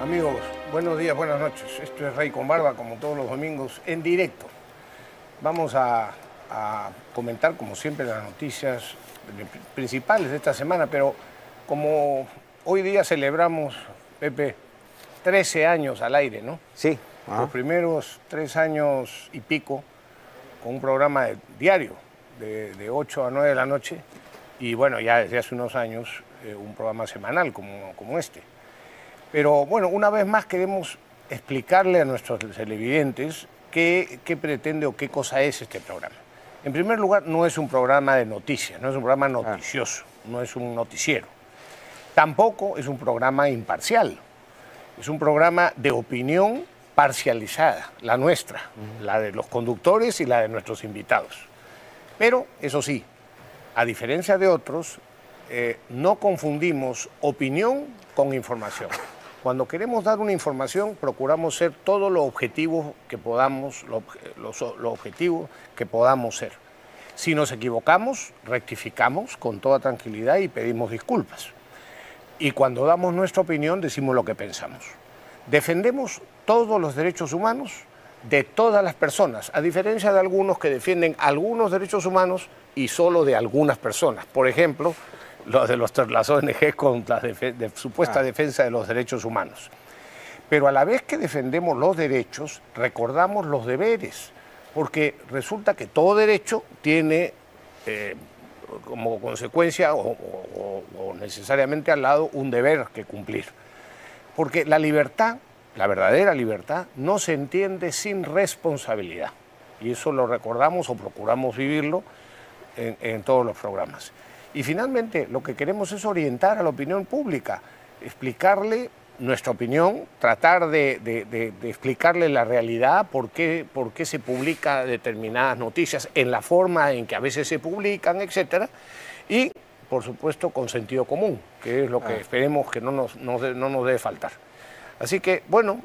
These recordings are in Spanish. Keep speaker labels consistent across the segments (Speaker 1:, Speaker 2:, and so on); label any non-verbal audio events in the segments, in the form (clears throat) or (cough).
Speaker 1: Amigos, buenos días, buenas noches. Esto es Rey con Barba, como todos los domingos, en directo. Vamos a, a comentar, como siempre, las noticias principales de esta semana, pero como hoy día celebramos, Pepe, 13 años al aire, ¿no?
Speaker 2: Sí.
Speaker 1: Los primeros tres años y pico, con un programa de- diario, de, de 8 a 9 de la noche, y bueno, ya desde hace unos años, eh, un programa semanal como, como este. Pero bueno, una vez más queremos explicarle a nuestros televidentes qué, qué pretende o qué cosa es este programa. En primer lugar, no es un programa de noticias, no es un programa noticioso, no es un noticiero. Tampoco es un programa imparcial, es un programa de opinión parcializada, la nuestra, la de los conductores y la de nuestros invitados. Pero, eso sí, a diferencia de otros, eh, no confundimos opinión con información. Cuando queremos dar una información, procuramos ser todo lo objetivo que podamos, que podamos ser. Si nos equivocamos, rectificamos con toda tranquilidad y pedimos disculpas. Y cuando damos nuestra opinión, decimos lo que pensamos. Defendemos todos los derechos humanos de todas las personas, a diferencia de algunos que defienden algunos derechos humanos y solo de algunas personas. Por ejemplo, los de los, las ONG con la de supuesta defensa de los derechos humanos. Pero a la vez que defendemos los derechos, recordamos los deberes, porque resulta que todo derecho tiene eh, como consecuencia o- o- o necesariamente al lado un deber que cumplir. Porque la libertad, la verdadera libertad, no se entiende sin responsabilidad. Y eso lo recordamos o procuramos vivirlo en, en todos los programas. Y finalmente, lo que queremos es orientar a la opinión pública, explicarle nuestra opinión, tratar de, de- de- de explicarle la realidad, por qué, por qué se publica determinadas noticias en la forma en que a veces se publican, etcétera, y por supuesto con sentido común, que es lo que esperemos que no nos, no no nos debe faltar. Así que, bueno,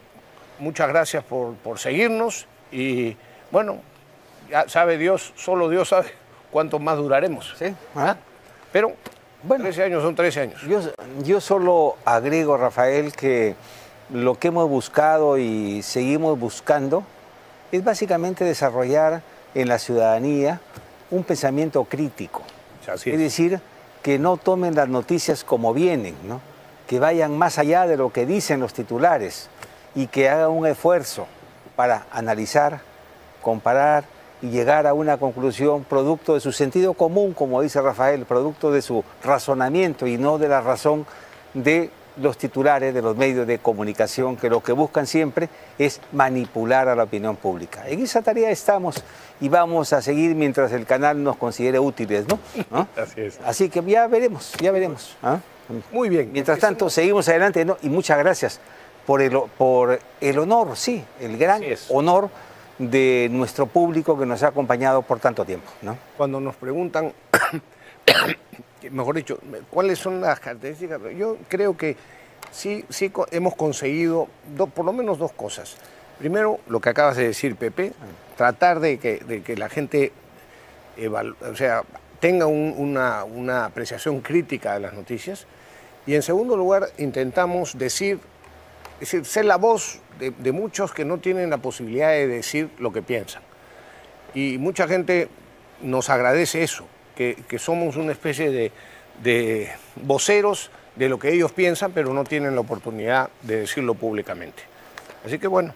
Speaker 1: muchas gracias por, por seguirnos y, bueno, ya sabe Dios, solo Dios sabe cuánto más duraremos.
Speaker 2: Sí.
Speaker 1: ¿Ah? Pero
Speaker 2: Bueno.
Speaker 1: 13 años son 13 años.
Speaker 2: Yo, yo solo agrego, Rafael, que lo que hemos buscado y seguimos buscando es básicamente desarrollar en la ciudadanía un pensamiento crítico.
Speaker 1: Así
Speaker 2: Es
Speaker 1: es.
Speaker 2: decir, que no tomen las noticias como vienen, ¿no? que vayan más allá de lo que dicen los titulares y que hagan un esfuerzo para analizar, comparar y llegar a una conclusión producto de su sentido común, como dice Rafael, producto de su razonamiento y no de la razón de los titulares de los medios de comunicación que lo que buscan siempre es manipular a la opinión pública. En esa tarea estamos y vamos a seguir mientras el canal nos considere útiles, ¿no? ¿No? (laughs)
Speaker 1: Así es.
Speaker 2: Así que ya veremos, ya veremos. ¿ah?
Speaker 1: Muy bien.
Speaker 2: Mientras tanto, seguimos adelante ¿no? y muchas gracias por el, por el honor, sí, el gran honor de nuestro público que nos ha acompañado por tanto tiempo.
Speaker 1: Cuando nos preguntan, (coughs) mejor dicho, cuáles son las características, yo creo que sí, sí hemos conseguido do- por lo menos dos cosas. Primero, lo que acabas de decir, Pepe, tratar de que, la gente o sea, tenga un- una, una apreciación crítica de las noticias. Y en segundo lugar, intentamos decir, es decir, ser la voz de, de muchos que no tienen la posibilidad de decir lo que piensan. Y mucha gente nos agradece eso, que, que somos una especie de, de voceros de lo que ellos piensan, pero no tienen la oportunidad de decirlo públicamente. Así que bueno,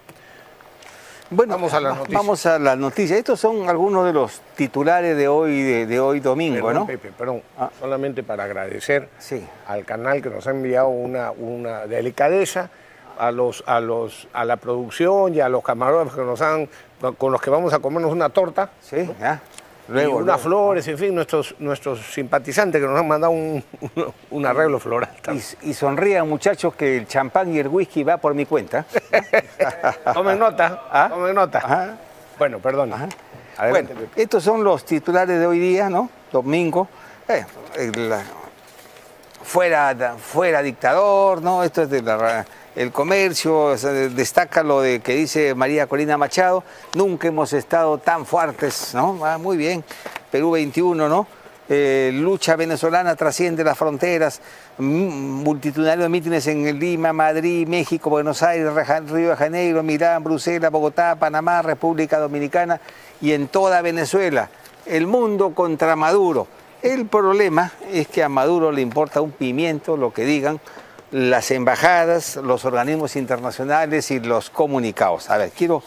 Speaker 2: Bueno,
Speaker 1: Vamos a las noticias.
Speaker 2: Vamos a las noticias. Estos son algunos de los titulares de hoy, de, de hoy domingo,
Speaker 1: perdón,
Speaker 2: ¿no?
Speaker 1: Pepe, perdón,
Speaker 2: Ah.
Speaker 1: solamente para agradecer
Speaker 2: Sí.
Speaker 1: al canal que nos ha enviado una, una delicadeza, a, los, a, los, a la producción y a los camarógrafos que nos han, con los que vamos a comernos una torta.
Speaker 2: Sí, ya.
Speaker 1: y
Speaker 2: Luego,
Speaker 1: unas
Speaker 2: luego.
Speaker 1: flores, en fin, nuestros, nuestros simpatizantes que nos han mandado un, un- un arreglo floral.
Speaker 2: Y, y sonrían, muchachos, que el champán y el whisky va por mi cuenta. (laughs)
Speaker 1: Tomen nota,
Speaker 2: ¿Ah?
Speaker 1: tomen nota.
Speaker 2: Ajá.
Speaker 1: Bueno, perdón.
Speaker 2: Bueno, estos son los titulares de hoy día, ¿no? Domingo. Eh, el, la- fuera, fuera dictador, ¿no? Esto es de la el comercio, destaca lo de que dice María Corina Machado, nunca hemos estado tan fuertes, ¿no? Ah, muy bien, Perú 21, ¿no? eh, lucha venezolana trasciende las fronteras, multitudinarios mítines en Lima, Madrid, México, Buenos Aires, Río de Janeiro, Milán, Bruselas, Bogotá, Panamá, República Dominicana y en toda Venezuela. El mundo contra Maduro. El problema es que a Maduro le importa un pimiento lo que digan las embajadas, los organismos internacionales y los comunicados. A ver, quiero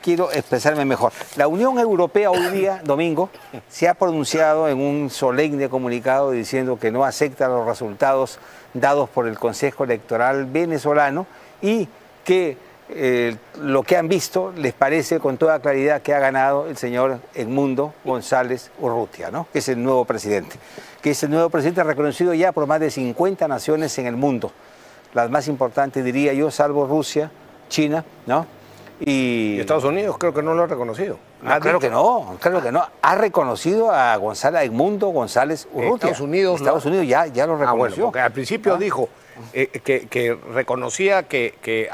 Speaker 2: quiero expresarme mejor. La Unión Europea hoy día, (coughs) domingo, se ha pronunciado en un solemne comunicado diciendo que no acepta los resultados dados por el Consejo Electoral venezolano y que eh, lo que han visto les parece con toda claridad que ha ganado el señor Edmundo González Urrutia, ¿no? que es el nuevo presidente. Que es el nuevo presidente reconocido ya por más de 50 naciones en el mundo. Las más importantes, diría yo, salvo Rusia, China, ¿no?
Speaker 1: Y... Estados Unidos creo que no lo ha reconocido.
Speaker 2: Ah, claro que no, claro que no. Ha reconocido a González Edmundo González Urrutia.
Speaker 1: Estados Unidos,
Speaker 2: Estados Unidos ya, ya lo reconoció. Ah, bueno,
Speaker 1: al principio ah. dijo eh, que, reconocía que,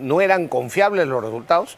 Speaker 1: no eran confiables los resultados,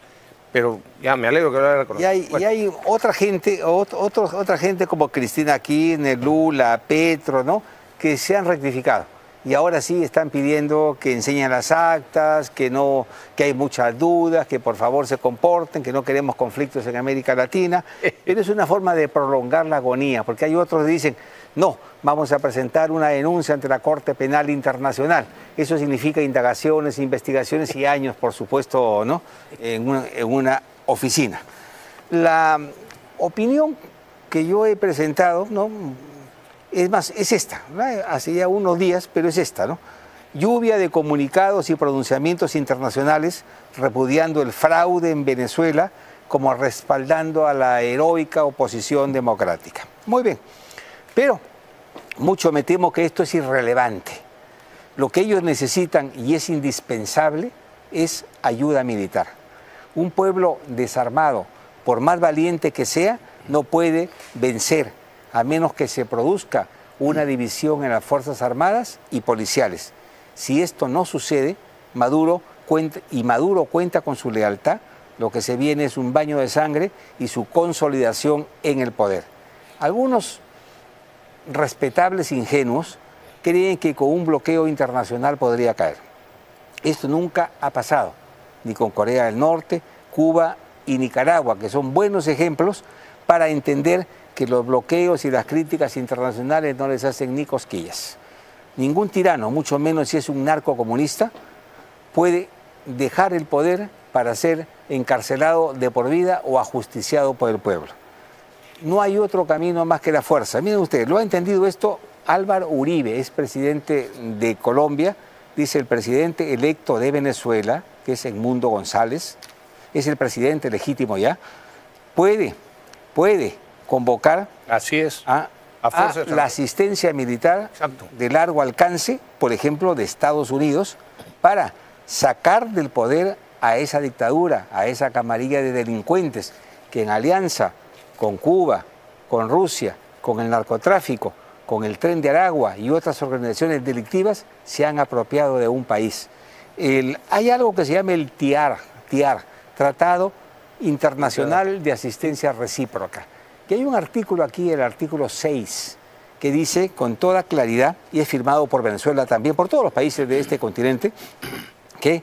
Speaker 1: pero ya me alegro que lo haya reconocido.
Speaker 2: Y hay, otra gente, otra gente como Cristina Kirchner, Lula, Petro, ¿no? que se han rectificado y ahora sí están pidiendo que enseñen las actas, que, no, que hay muchas dudas, que por favor se comporten, que no queremos conflictos en América Latina. (laughs) Pero es una forma de prolongar la agonía, porque hay otros que dicen, no, vamos a presentar una denuncia ante la Corte Penal Internacional. Eso significa indagaciones, investigaciones y años, por supuesto, ¿no? en, una, en una oficina. La opinión que yo he presentado, ¿no? Es más, es esta, hace ya unos días, pero es esta, ¿no? Lluvia de comunicados y pronunciamientos internacionales repudiando el fraude en Venezuela como respaldando a la heroica oposición democrática. Muy bien, pero mucho me temo que esto es irrelevante. Lo que ellos necesitan y es indispensable es ayuda militar. Un pueblo desarmado, por más valiente que sea, no puede vencer a menos que se produzca una división en las Fuerzas Armadas y policiales. Si esto no sucede, Maduro cuenta, y Maduro cuenta con su lealtad, lo que se viene es un baño de sangre y su consolidación en el poder. Algunos respetables ingenuos creen que con un bloqueo internacional podría caer. Esto nunca ha pasado, ni con Corea del Norte, Cuba y Nicaragua, que son buenos ejemplos para entender que los bloqueos y las críticas internacionales no les hacen ni cosquillas. Ningún tirano, mucho menos si es un narco comunista, puede dejar el poder para ser encarcelado de por vida o ajusticiado por el pueblo. No hay otro camino más que la fuerza. Miren ustedes, lo ha entendido esto Álvaro Uribe, es presidente de Colombia, dice el presidente electo de Venezuela, que es Edmundo González, es el presidente legítimo ya, puede, puede convocar
Speaker 1: Así es.
Speaker 2: a, la asistencia militar de largo alcance, por ejemplo, de Estados Unidos, para sacar del poder a esa dictadura, a esa camarilla de delincuentes que en alianza con Cuba, con Rusia, con el narcotráfico, con el tren de Aragua y otras organizaciones delictivas se han apropiado de un país. hay algo que se llama el TIAR, TIAR Tratado Internacional de Asistencia Recíproca. Y hay un artículo aquí, el artículo 6, que dice con toda claridad, y es firmado por Venezuela también, por todos los países de este continente, que,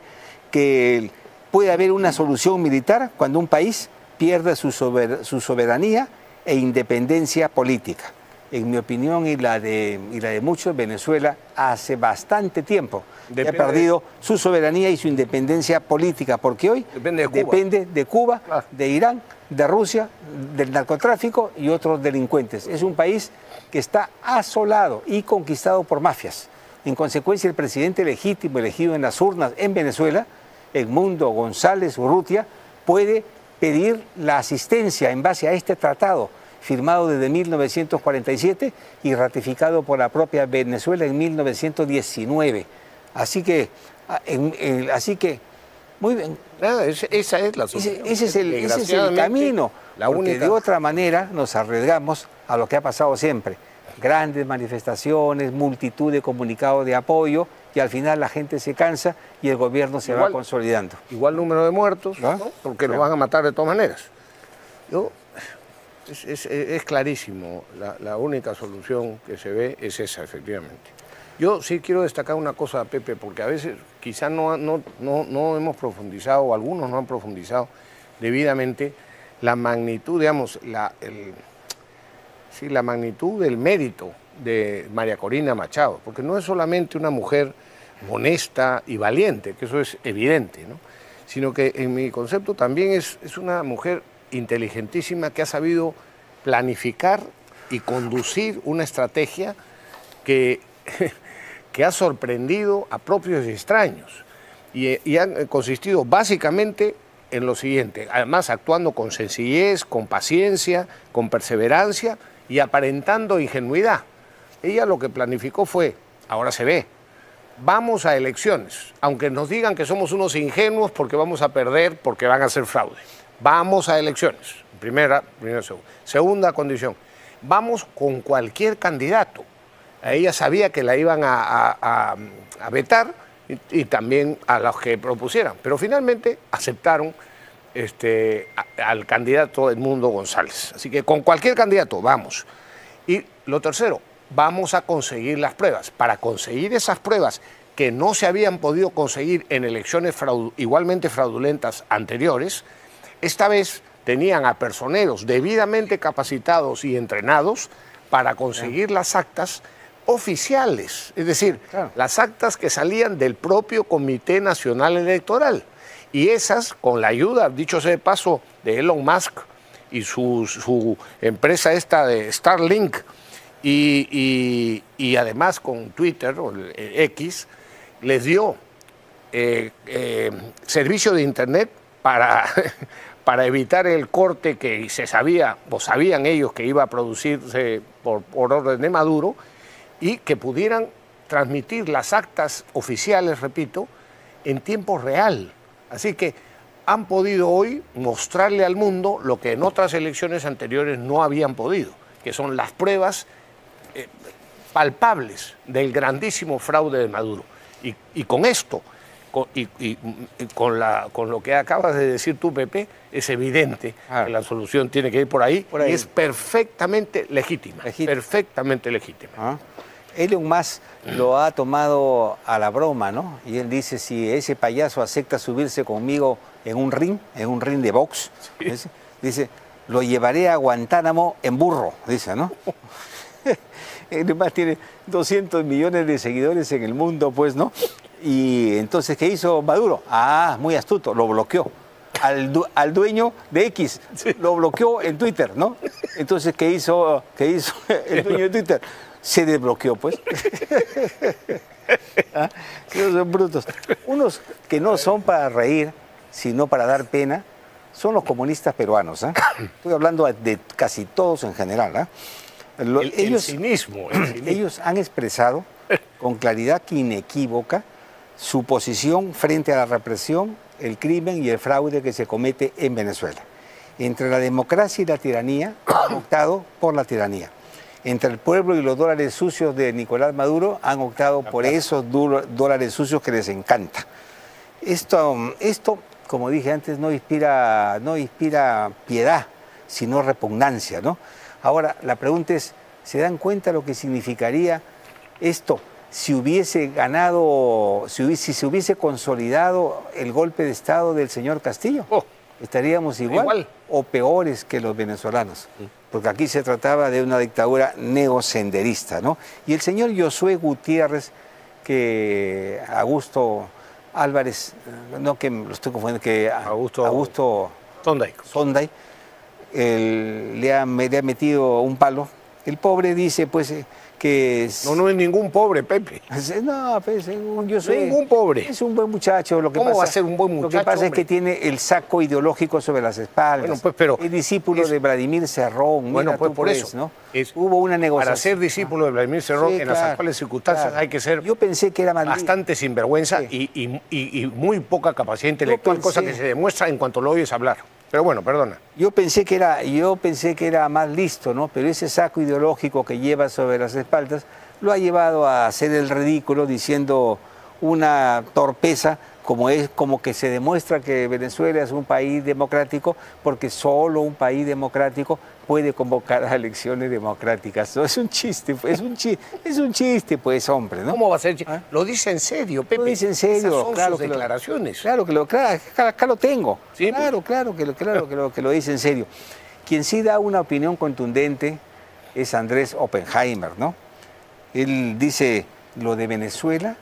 Speaker 2: que puede haber una solución militar cuando un país pierde su, soberanía e independencia política. En mi opinión y la de, y la de muchos, Venezuela hace bastante tiempo ha perdido su soberanía y su independencia política, porque hoy depende de Cuba, de Irán de Rusia, del narcotráfico y otros delincuentes. Es un país que está asolado y conquistado por mafias. En consecuencia, el presidente legítimo elegido en las urnas en Venezuela, Edmundo González Urrutia, puede pedir la asistencia en base a este tratado firmado desde 1947 y ratificado por la propia Venezuela en 1919. Así que, ah, así que muy bien.
Speaker 1: esa es la solución.
Speaker 2: Ese, es, el, camino. La porque de otra manera nos arriesgamos a lo que ha pasado siempre. Grandes manifestaciones, multitud de comunicados de apoyo y al final la gente se cansa y el gobierno se va consolidando.
Speaker 1: Igual número de muertos, porque lo van a matar de todas maneras. Yo Es, clarísimo, la, única solución que se ve es esa, efectivamente. Yo sí quiero destacar una cosa, Pepe, porque a veces quizás no, no, no, hemos profundizado, o algunos no han profundizado debidamente, la magnitud, digamos, la, sí, la magnitud del mérito de María Corina Machado, porque no es solamente una mujer honesta y valiente, que eso es evidente, ¿no? sino que en mi concepto también es, es una mujer inteligentísima que ha sabido planificar y conducir una estrategia que, (laughs) que ha sorprendido a propios y extraños. Y, y han consistido básicamente en lo siguiente, además actuando con sencillez, con paciencia, con perseverancia y aparentando ingenuidad. Ella lo que planificó fue, ahora se ve, vamos a elecciones, aunque nos digan que somos unos ingenuos porque vamos a perder, porque van a hacer fraude. Vamos a elecciones, primera, primera, segunda. Segunda condición, vamos con cualquier candidato. Ella sabía que la iban a, vetar y, también a los que propusieran, pero finalmente aceptaron este, al candidato Edmundo González. Así que con cualquier candidato, vamos. Y lo tercero, vamos a conseguir las pruebas. Para conseguir esas pruebas que no se habían podido conseguir en elecciones igualmente fraudulentas anteriores, esta vez tenían a personeros debidamente capacitados y entrenados para conseguir las actas oficiales, es decir, las actas que salían del propio Comité Nacional Electoral. Y esas, con la ayuda, dicho sea de paso, de Elon Musk y su, empresa esta de Starlink, y, además con Twitter o X, les dio eh, eh, servicio de Internet para, (laughs) para evitar el corte que se sabía, o sabían ellos que iba a producirse por, orden de Maduro, y que pudieran transmitir las actas oficiales, repito, en tiempo real. Así que han podido hoy mostrarle al mundo lo que en otras elecciones anteriores no habían podido, que son las pruebas eh, palpables del grandísimo fraude de Maduro. y con esto y, con, la, con lo que acabas de decir tú, Pepe, es evidente que la solución tiene que ir por ahí, y es perfectamente legítima, perfectamente legítima. Ah.
Speaker 2: Elon Musk lo ha tomado a la broma, ¿no? Y él dice, si ese payaso acepta subirse conmigo en un ring, en un ring de box, dice, lo llevaré a Guantánamo en burro, dice, ¿no? (laughs) (laughs) Musk tiene 200 millones de seguidores en el mundo, pues, ¿no? Y entonces, ¿qué hizo Maduro? Ah, muy astuto, lo bloqueó. Al, dueño de X, lo bloqueó en Twitter, ¿no? Entonces, ¿qué hizo, ¿qué hizo el dueño de Twitter? Se desbloqueó, pues. (laughs) ¿Ah? son brutos. Unos que no son para reír, sino para dar pena, son los comunistas peruanos. ¿ah? Estoy hablando de casi todos en general. ¿Ah?
Speaker 1: ellos, (clears throat) cinismo,
Speaker 2: ellos han expresado con claridad inequívoca su posición frente a la represión, el crimen y el fraude que se comete en Venezuela. Entre la democracia y la tiranía, han optado por la tiranía. Entre el pueblo y los dólares sucios de Nicolás Maduro, han optado por esos dólares sucios que les encanta. Esto, esto como dije antes, no inspira, no inspira piedad, sino repugnancia. ¿no? Ahora, la pregunta es, ¿se dan cuenta lo que significaría esto si hubiese ganado, si, se hubiese consolidado el golpe de Estado del señor Castillo. Oh. estaríamos igual, o peores que los venezolanos, porque aquí se trataba de una dictadura neosenderista, ¿no? Y el señor Josué Gutiérrez, que Augusto Álvarez, no que lo estoy confundiendo, que Augusto, Augusto Sonday, le, ha, le ha metido un palo. El pobre dice, pues
Speaker 1: no, no es ningún pobre, Pepe.
Speaker 2: No, pues, yo soy...
Speaker 1: Ningún pobre.
Speaker 2: Es un buen muchacho. Lo que
Speaker 1: ¿Cómo
Speaker 2: va
Speaker 1: a ser un buen muchacho,
Speaker 2: Lo que pasa es que tiene el saco ideológico sobre las espaldas. Bueno, pues, pero... Es discípulo de Vladimir Cerrón.
Speaker 1: Bueno, pues por pues, eso. ¿no? Hubo una negociación. Para ser discípulo de Vladimir Cerrón, en las actuales circunstancias hay que ser
Speaker 2: yo pensé que era
Speaker 1: bastante sinvergüenza y, muy poca capacidad intelectual, cosa que se demuestra en cuanto lo oyes hablar. Pero bueno, perdona.
Speaker 2: Yo pensé que era, yo pensé que era más listo, ¿no? Pero ese saco ideológico que lleva sobre las espaldas lo ha llevado a hacer el ridículo diciendo una torpeza como es como que se demuestra que Venezuela es un país democrático porque solo un país democrático puede convocar a elecciones democráticas. es un chiste, es un chiste, es un chiste, pues, hombre, ¿no?
Speaker 1: ¿Cómo va a ser? ¿Ah? Lo dice en serio, Pepe.
Speaker 2: Lo dice en serio,
Speaker 1: son
Speaker 2: claro
Speaker 1: sus declaraciones.
Speaker 2: claro que lo, claro, acá lo tengo. ¿Sí? Claro, claro que lo, claro que lo, que lo dice en serio. Quien sí da una opinión contundente es Andrés Oppenheimer, ¿no? Él dice lo de Venezuela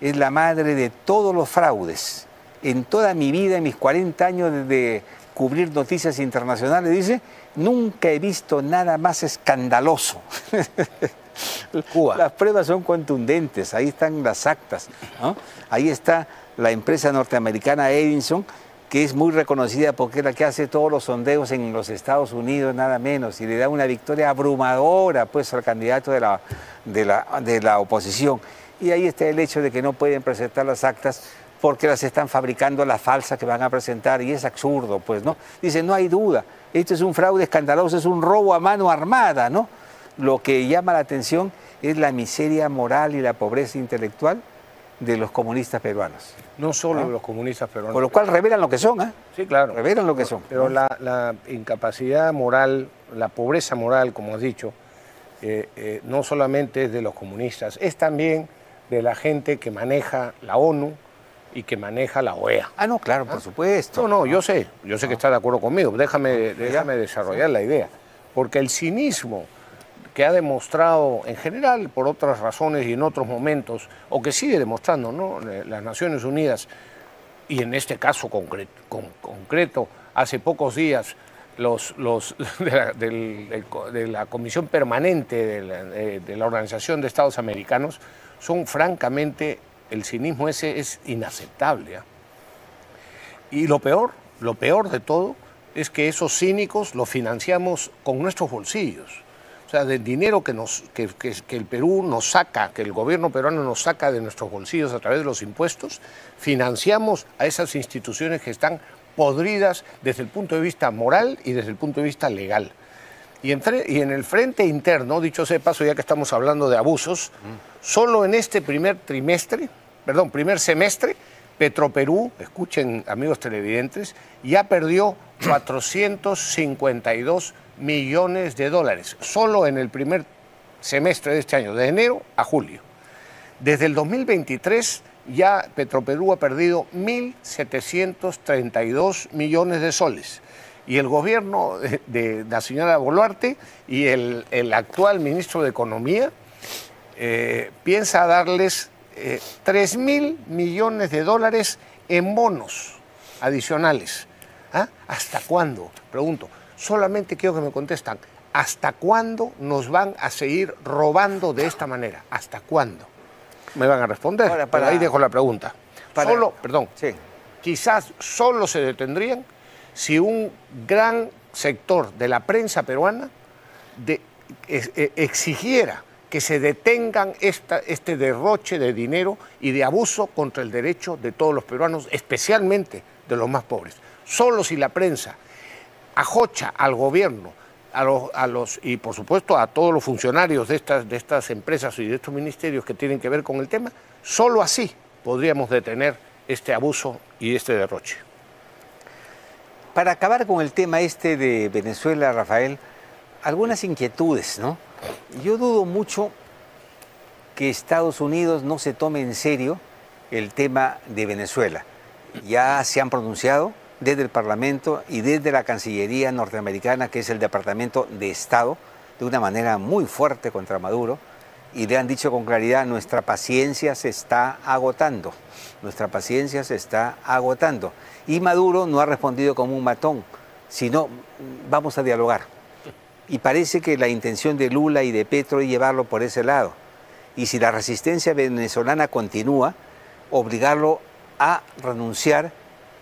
Speaker 2: es la madre de todos los fraudes. En toda mi vida, en mis 40 años de cubrir noticias internacionales, dice, nunca he visto nada más escandaloso. (laughs) Las pruebas son contundentes, ahí están las actas. Ahí está la empresa norteamericana Edison, que es muy reconocida porque es la que hace todos los sondeos en los Estados Unidos, nada menos, y le da una victoria abrumadora pues, al candidato de la, de la, de la oposición. Y ahí está el hecho de que no pueden presentar las actas porque las están fabricando las falsas que van a presentar y es absurdo, pues, ¿no? Dice, no hay duda, esto es un fraude escandaloso, es un robo a mano armada, ¿no? Lo que llama la atención es la miseria moral y la pobreza intelectual de los comunistas peruanos.
Speaker 1: No solo los comunistas peruanos.
Speaker 2: Por lo cual revelan lo que son, ¿eh?
Speaker 1: Sí, claro.
Speaker 2: Revelan lo que son.
Speaker 1: Pero la, incapacidad moral, la pobreza moral, como has dicho, eh, eh, no solamente es de los comunistas, es también de la gente que maneja la ONU y que maneja la OEA.
Speaker 2: Ah, no, claro, por supuesto.
Speaker 1: No, no, yo sé, yo sé que está de acuerdo conmigo, déjame, déjame desarrollar la idea, porque el cinismo que ha demostrado en general, por otras razones y en otros momentos, o que sigue demostrando ¿no? las Naciones Unidas, y en este caso concreto, concreto hace pocos días, los, los (laughs) de, la, Comisión Permanente de la Organización de Estados Americanos son francamente, el cinismo ese es inaceptable. ¿ah? Y lo peor, lo peor de todo, es que esos cínicos los financiamos con nuestros bolsillos. O sea, del dinero que, nos, que, el Perú nos saca, que el gobierno peruano nos saca de nuestros bolsillos a través de los impuestos, financiamos a esas instituciones que están podridas desde el punto de vista moral y desde el punto de vista legal. Y en, el frente interno, dicho sea paso, ya que estamos hablando de abusos, solo en este primer trimestre, perdón, primer semestre, Petroperú, escuchen amigos televidentes, ya perdió (clears throat) 452 millones de dólares, solo en el primer semestre de este año, de enero a julio. Desde el 2023 ya Petroperú ha perdido 1.732 millones de soles y el gobierno de, la señora Boluarte y el, actual ministro de Economía eh, piensa darles eh, 3 mil millones de dólares en bonos adicionales. ¿Ah? ¿Hasta cuándo? Pregunto. Solamente quiero que me contestan. ¿Hasta cuándo nos van a seguir robando de esta manera? ¿Hasta cuándo? Me van a responder. para, ahí dejo la pregunta. solo, perdón, sí. quizás solo se detendrían si un gran sector de la prensa peruana e, exigiera que se detengan este derroche de dinero y de abuso contra el derecho de todos los peruanos, especialmente de los más pobres. Solo si la prensa ajocha al gobierno a los, y por supuesto a todos los funcionarios de estas, de estas empresas y de estos ministerios que tienen que ver con el tema, solo así podríamos detener este abuso y este derroche.
Speaker 2: Para acabar con el tema este de Venezuela, Rafael, algunas inquietudes, ¿no? Yo dudo mucho que Estados Unidos no se tome en serio el tema de Venezuela. Ya se han pronunciado desde el Parlamento y desde la Cancillería norteamericana, que es el Departamento de Estado, de una manera muy fuerte contra Maduro, y le han dicho con claridad, nuestra paciencia se está agotando, nuestra paciencia se está agotando. Y Maduro no ha respondido como un matón, sino vamos a dialogar. Y parece que la intención de Lula y de Petro es llevarlo por ese lado. Y si la resistencia venezolana continúa, obligarlo a renunciar,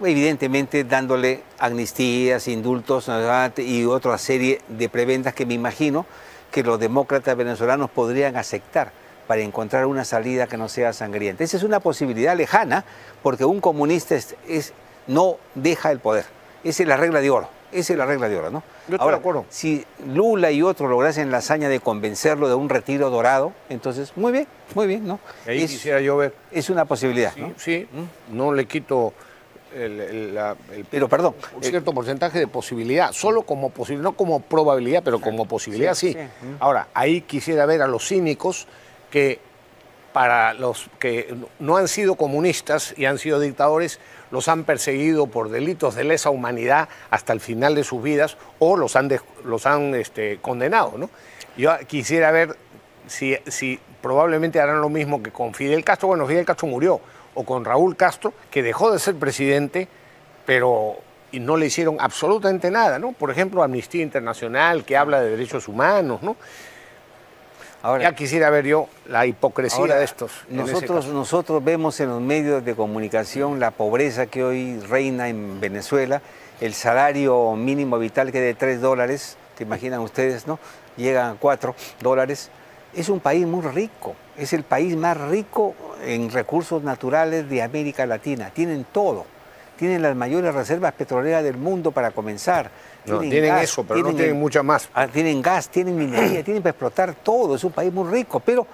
Speaker 2: evidentemente dándole amnistías, indultos y otra serie de preventas que me imagino que los demócratas venezolanos podrían aceptar para encontrar una salida que no sea sangrienta. Esa es una posibilidad lejana porque un comunista no deja el poder. Esa es la regla de oro. Esa es la regla de oro, ¿no?
Speaker 1: Yo
Speaker 2: Ahora,
Speaker 1: de acuerdo.
Speaker 2: si Lula y otros lograsen la hazaña de convencerlo de un retiro dorado, entonces, muy bien, muy bien, ¿no?
Speaker 1: Ahí
Speaker 2: es,
Speaker 1: quisiera yo ver.
Speaker 2: es una posibilidad,
Speaker 1: Sí,
Speaker 2: ¿no?
Speaker 1: sí, no le quito el, el- la- el-
Speaker 2: Pero, perdón,
Speaker 1: un cierto porcentaje de posibilidad, solo como posibilidad, no como probabilidad, pero como posibilidad sí.
Speaker 2: sí, sí.
Speaker 1: Ahora, ahí quisiera ver a los cínicos que para los que no han sido comunistas y han sido dictadores, los han perseguido por delitos de lesa humanidad hasta el final de sus vidas o los han, los han este, condenado. ¿no? Yo quisiera ver si, si probablemente harán lo mismo que con Fidel Castro. Bueno, Fidel Castro murió, o con Raúl Castro, que dejó de ser presidente, pero no le hicieron absolutamente nada, ¿no? Por ejemplo, Amnistía Internacional, que habla de derechos humanos, ¿no?
Speaker 2: Ahora,
Speaker 1: Ya quisiera ver yo la hipocresía
Speaker 2: Ahora,
Speaker 1: de estos.
Speaker 2: Nosotros, vemos en los medios de comunicación la pobreza que hoy reina en Venezuela, el salario mínimo vital que es de 3 dólares, que imaginan ustedes, ¿no? Llegan a 4 dólares. Es un país muy rico, es el país más rico en recursos naturales de América Latina. Tienen todo, tienen las mayores reservas petroleras del mundo para comenzar.
Speaker 1: No, tienen
Speaker 2: gas,
Speaker 1: eso, pero no tienen mucha más.
Speaker 2: Ah, tienen gas, tienen minería, (clears throat) tienen para explotar todo. Es un país muy rico, pero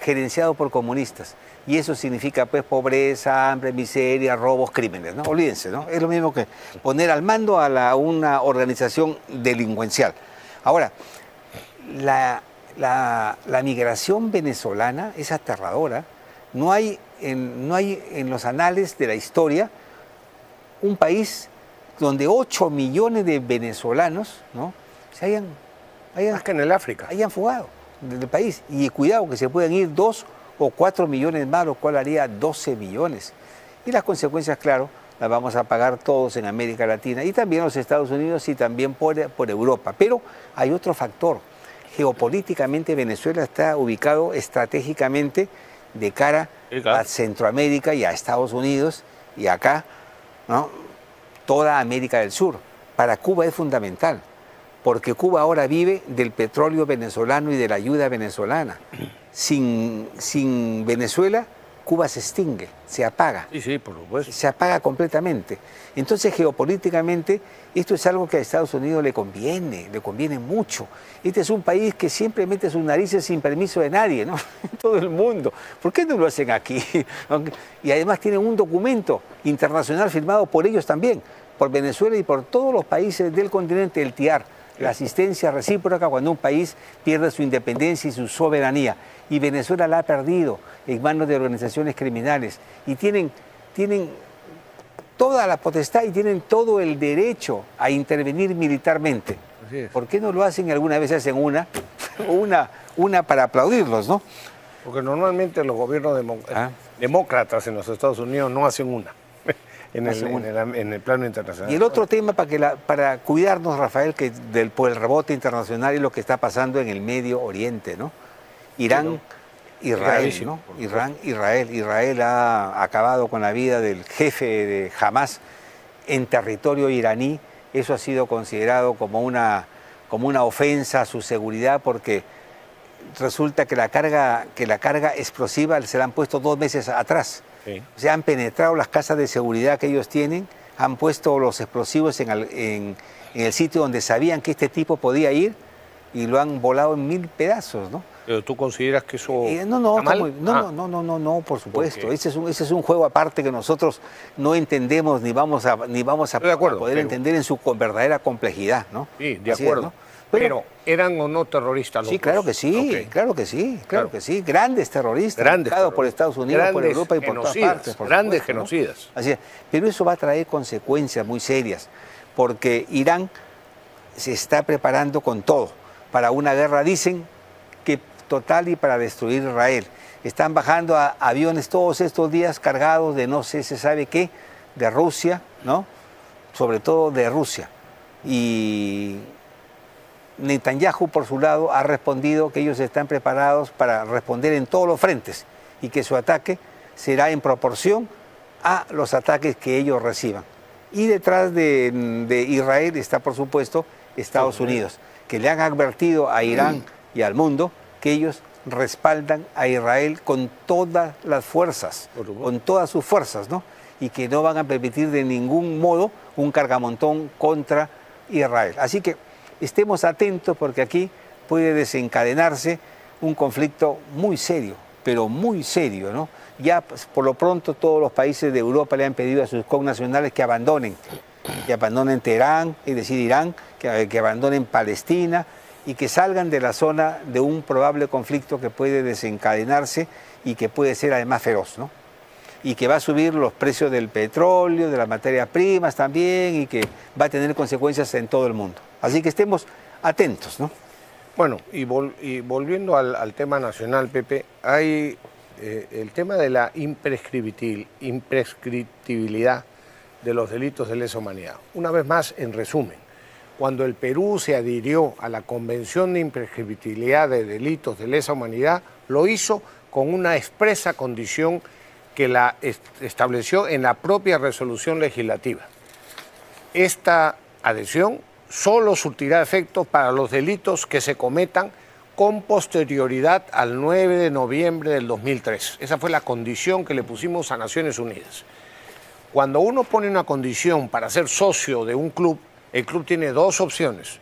Speaker 2: gerenciado por comunistas. Y eso significa pues pobreza, hambre, miseria, robos, crímenes, ¿no? Olvídense, ¿no? Es lo mismo que poner al mando a la- una organización delincuencial. Ahora, la, la- la migración venezolana es aterradora. No hay, en, no hay en los anales de la historia un país donde 8 millones de venezolanos ¿no? se hayan, hayan,
Speaker 1: Más que en el África.
Speaker 2: hayan fugado del país. Y cuidado que se puedan ir 2 o 4 millones más, lo cual haría 12 millones. Y las consecuencias, claro, las vamos a pagar todos en América Latina y también los Estados Unidos y también por, por Europa. Pero hay otro factor. Geopolíticamente Venezuela está ubicado estratégicamente de cara a Centroamérica y a Estados Unidos y acá, toda América del Sur. Para Cuba es fundamental, porque Cuba ahora vive del petróleo venezolano y de la ayuda venezolana. Sin, sin Venezuela, Cuba se extingue, se apaga
Speaker 1: Sí, sí, por supuesto.
Speaker 2: se apaga completamente. Entonces, geopolíticamente, esto es algo que a Estados Unidos le conviene, le conviene mucho. Este es un país que siempre mete sus narices sin permiso de nadie, ¿no? (laughs) Todo el mundo. ¿Por qué no lo hacen aquí? (laughs) Y además tienen un documento internacional firmado por ellos también, por Venezuela y por todos los países del continente, el TIAR, la asistencia recíproca cuando un país pierde su independencia y su soberanía. Y Venezuela la ha perdido en manos de organizaciones criminales. Y tienen, tienen toda la potestad y tienen todo el derecho a intervenir militarmente. ¿Por qué no lo hacen alguna vez hacen una? (laughs) una, una para aplaudirlos, ¿no?
Speaker 1: Porque normalmente los gobiernos
Speaker 2: Ah.
Speaker 1: demócratas en los Estados Unidos no hacen una. En el,
Speaker 2: hacen
Speaker 1: en
Speaker 2: una.
Speaker 1: el- en el plano internacional.
Speaker 2: Y el otro tema para, que la- para cuidarnos, Rafael, que del, por el rebote internacional y lo que está pasando en el Medio Oriente, ¿no? Irán, Israel, Irán, Israel. Israel ha acabado con la vida del jefe de Hamas en territorio iraní. Eso ha sido considerado como una, como una ofensa a su seguridad porque resulta que la carga, que la carga explosiva se la han puesto dos meses atrás.
Speaker 1: Sí.
Speaker 2: O sea, han penetrado las casas de seguridad que ellos tienen, han puesto los explosivos en, al- en- en el sitio donde sabían que este tipo podía ir y lo han volado en mil pedazos, ¿no?
Speaker 1: Pero tú consideras que eso.
Speaker 2: Eh, no, no,
Speaker 1: está mal?
Speaker 2: está muy- no,
Speaker 1: Ah,
Speaker 2: no, no, no, no, no, por supuesto. Ese es, un, ese es un juego aparte que nosotros no entendemos ni vamos a, ni vamos a,
Speaker 1: de acuerdo,
Speaker 2: a poder
Speaker 1: pero-
Speaker 2: entender en su verdadera complejidad, ¿no?
Speaker 1: Sí, de
Speaker 2: Así es,
Speaker 1: acuerdo.
Speaker 2: ¿no? Pero-
Speaker 1: ¿eran o no terroristas los
Speaker 2: Sí, claro que sí, claro que sí, claro,
Speaker 1: Claro.
Speaker 2: que sí. Grandes terroristas,
Speaker 1: Grandes
Speaker 2: por. Estados Unidos, por Europa y por todas partes. por
Speaker 1: grandes
Speaker 2: supuesto, ¿no?
Speaker 1: genocidas.
Speaker 2: Así es. Pero eso va a traer consecuencias muy serias, porque Irán se está preparando con todo para una guerra, dicen que total y para destruir Israel. Están bajando a aviones todos estos días cargados de no sé se sabe qué, de Rusia, ¿no? Sobre todo de Rusia. Y Netanyahu, por su lado, ha respondido que ellos están preparados para responder en todos los frentes y que su ataque será en proporción a los ataques que ellos reciban. Y detrás de, de Israel está, por supuesto, Estados Unidos, que le han advertido a Irán y al mundo que ellos respaldan a Israel con todas las fuerzas, con todas sus fuerzas, ¿no? Y que no van a permitir de ningún modo un cargamontón contra Israel. Así que estemos atentos porque aquí puede desencadenarse un conflicto muy serio, pero muy serio, ¿no? Ya pues, por lo pronto todos los países de Europa le han pedido a sus connacionales que abandonen, que abandonen Teherán, es decir, Irán, que, que abandonen Palestina y que salgan de la zona de un probable conflicto que puede desencadenarse y que puede ser además feroz, ¿no? Y que va a subir los precios del petróleo, de las materias primas también y que va a tener consecuencias en todo el mundo. Así que estemos atentos, ¿no?
Speaker 1: Bueno, y, volviendo al, tema nacional, Pepe, hay eh, el tema de la imprescriptibilidad de los delitos de lesa humanidad. Una vez más, en resumen, cuando el Perú se adhirió a la Convención de Imprescriptibilidad de Delitos de Lesa Humanidad, lo hizo con una expresa condición que la estableció en la propia resolución legislativa. Esta adhesión solo surtirá efecto para los delitos que se cometan con posterioridad al 9 de noviembre del 2003. Esa fue la condición que le pusimos a Naciones Unidas. Cuando uno pone una condición para ser socio de un club, el club tiene dos opciones.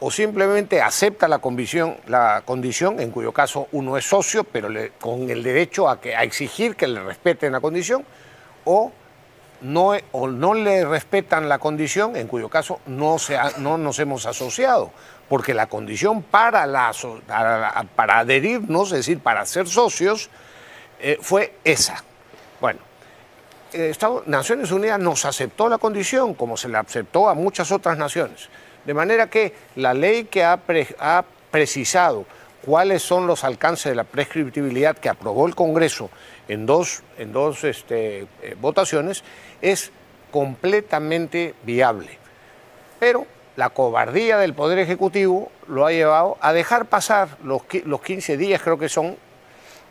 Speaker 1: O simplemente acepta la condición, la condición en cuyo caso uno es socio, pero con el derecho a, que, a exigir que le respeten la condición, o no, o no le respetan la condición, en cuyo caso no, se no nos hemos asociado, porque la condición para, la, para, adherirnos, es decir, para ser socios, eh, fue esa. Bueno, eh, Naciones Unidas nos aceptó la condición, como se la aceptó a muchas otras naciones. De manera que la ley que ha, precisado cuáles son los alcances de la prescriptibilidad que aprobó el Congreso en dos, en dos este, eh, votaciones, es completamente viable. Pero la cobardía del Poder Ejecutivo lo ha llevado a dejar pasar los, los 15 días, creo que son,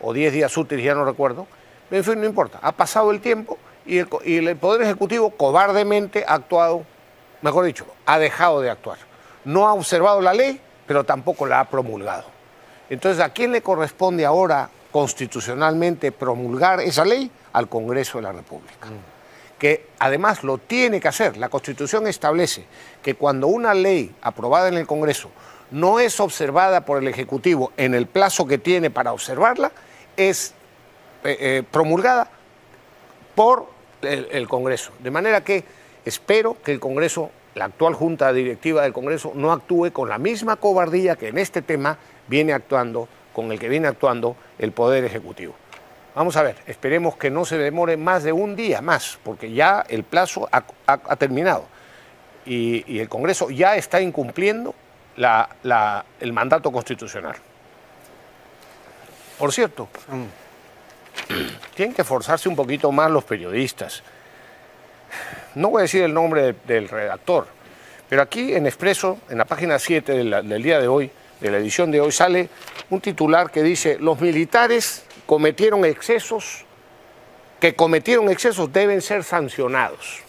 Speaker 1: o 10 días útiles, ya no recuerdo. En fin, no importa. Ha pasado el tiempo y el, y el Poder Ejecutivo cobardemente ha actuado, mejor dicho, ha dejado de actuar. No ha observado la ley, pero tampoco la ha promulgado. Entonces, ¿a quién le corresponde ahora constitucionalmente promulgar esa ley? Al Congreso de la República. Que además lo tiene que hacer. La Constitución establece que cuando una ley aprobada en el Congreso no es observada por el Ejecutivo en el plazo que tiene para observarla, es eh, eh, promulgada por el Congreso. De manera que espero que el Congreso, la actual Junta Directiva del Congreso, no actúe con la misma cobardía que en este tema viene actuando, con el que viene actuando el Poder Ejecutivo. Vamos a ver, esperemos que no se demore más de un día más, porque ya el plazo ha, terminado y, el Congreso ya está incumpliendo el mandato constitucional. Por cierto, tienen que forzarse un poquito más los periodistas. No voy a decir el nombre del, redactor, pero aquí en Expreso, en la página 7 del día de hoy, de la edición de hoy sale un titular que dice, los militares cometieron excesos, que cometieron excesos deben ser sancionados.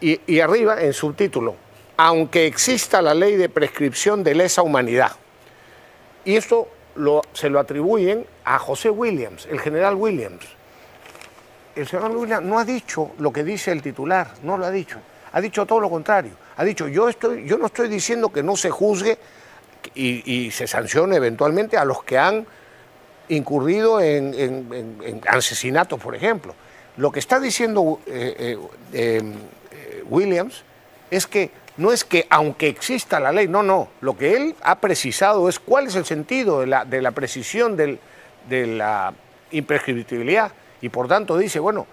Speaker 1: Y, arriba, en subtítulo, aunque exista la ley de prescripción de lesa humanidad. Y esto se lo atribuyen a José Williams, el general Williams. El general Williams no ha dicho lo que dice el titular, no lo ha dicho. Ha dicho todo lo contrario. Ha dicho, yo, estoy, yo no estoy diciendo que no se juzgue y, se sancione eventualmente a los que han incurrido en, asesinatos, por ejemplo. Lo que está diciendo eh, eh, em, eh, Williams es que no es que aunque exista la ley, no, no, lo que él ha precisado es cuál es el sentido de la, de la precisión de la imprescriptibilidad y por tanto dice, bueno,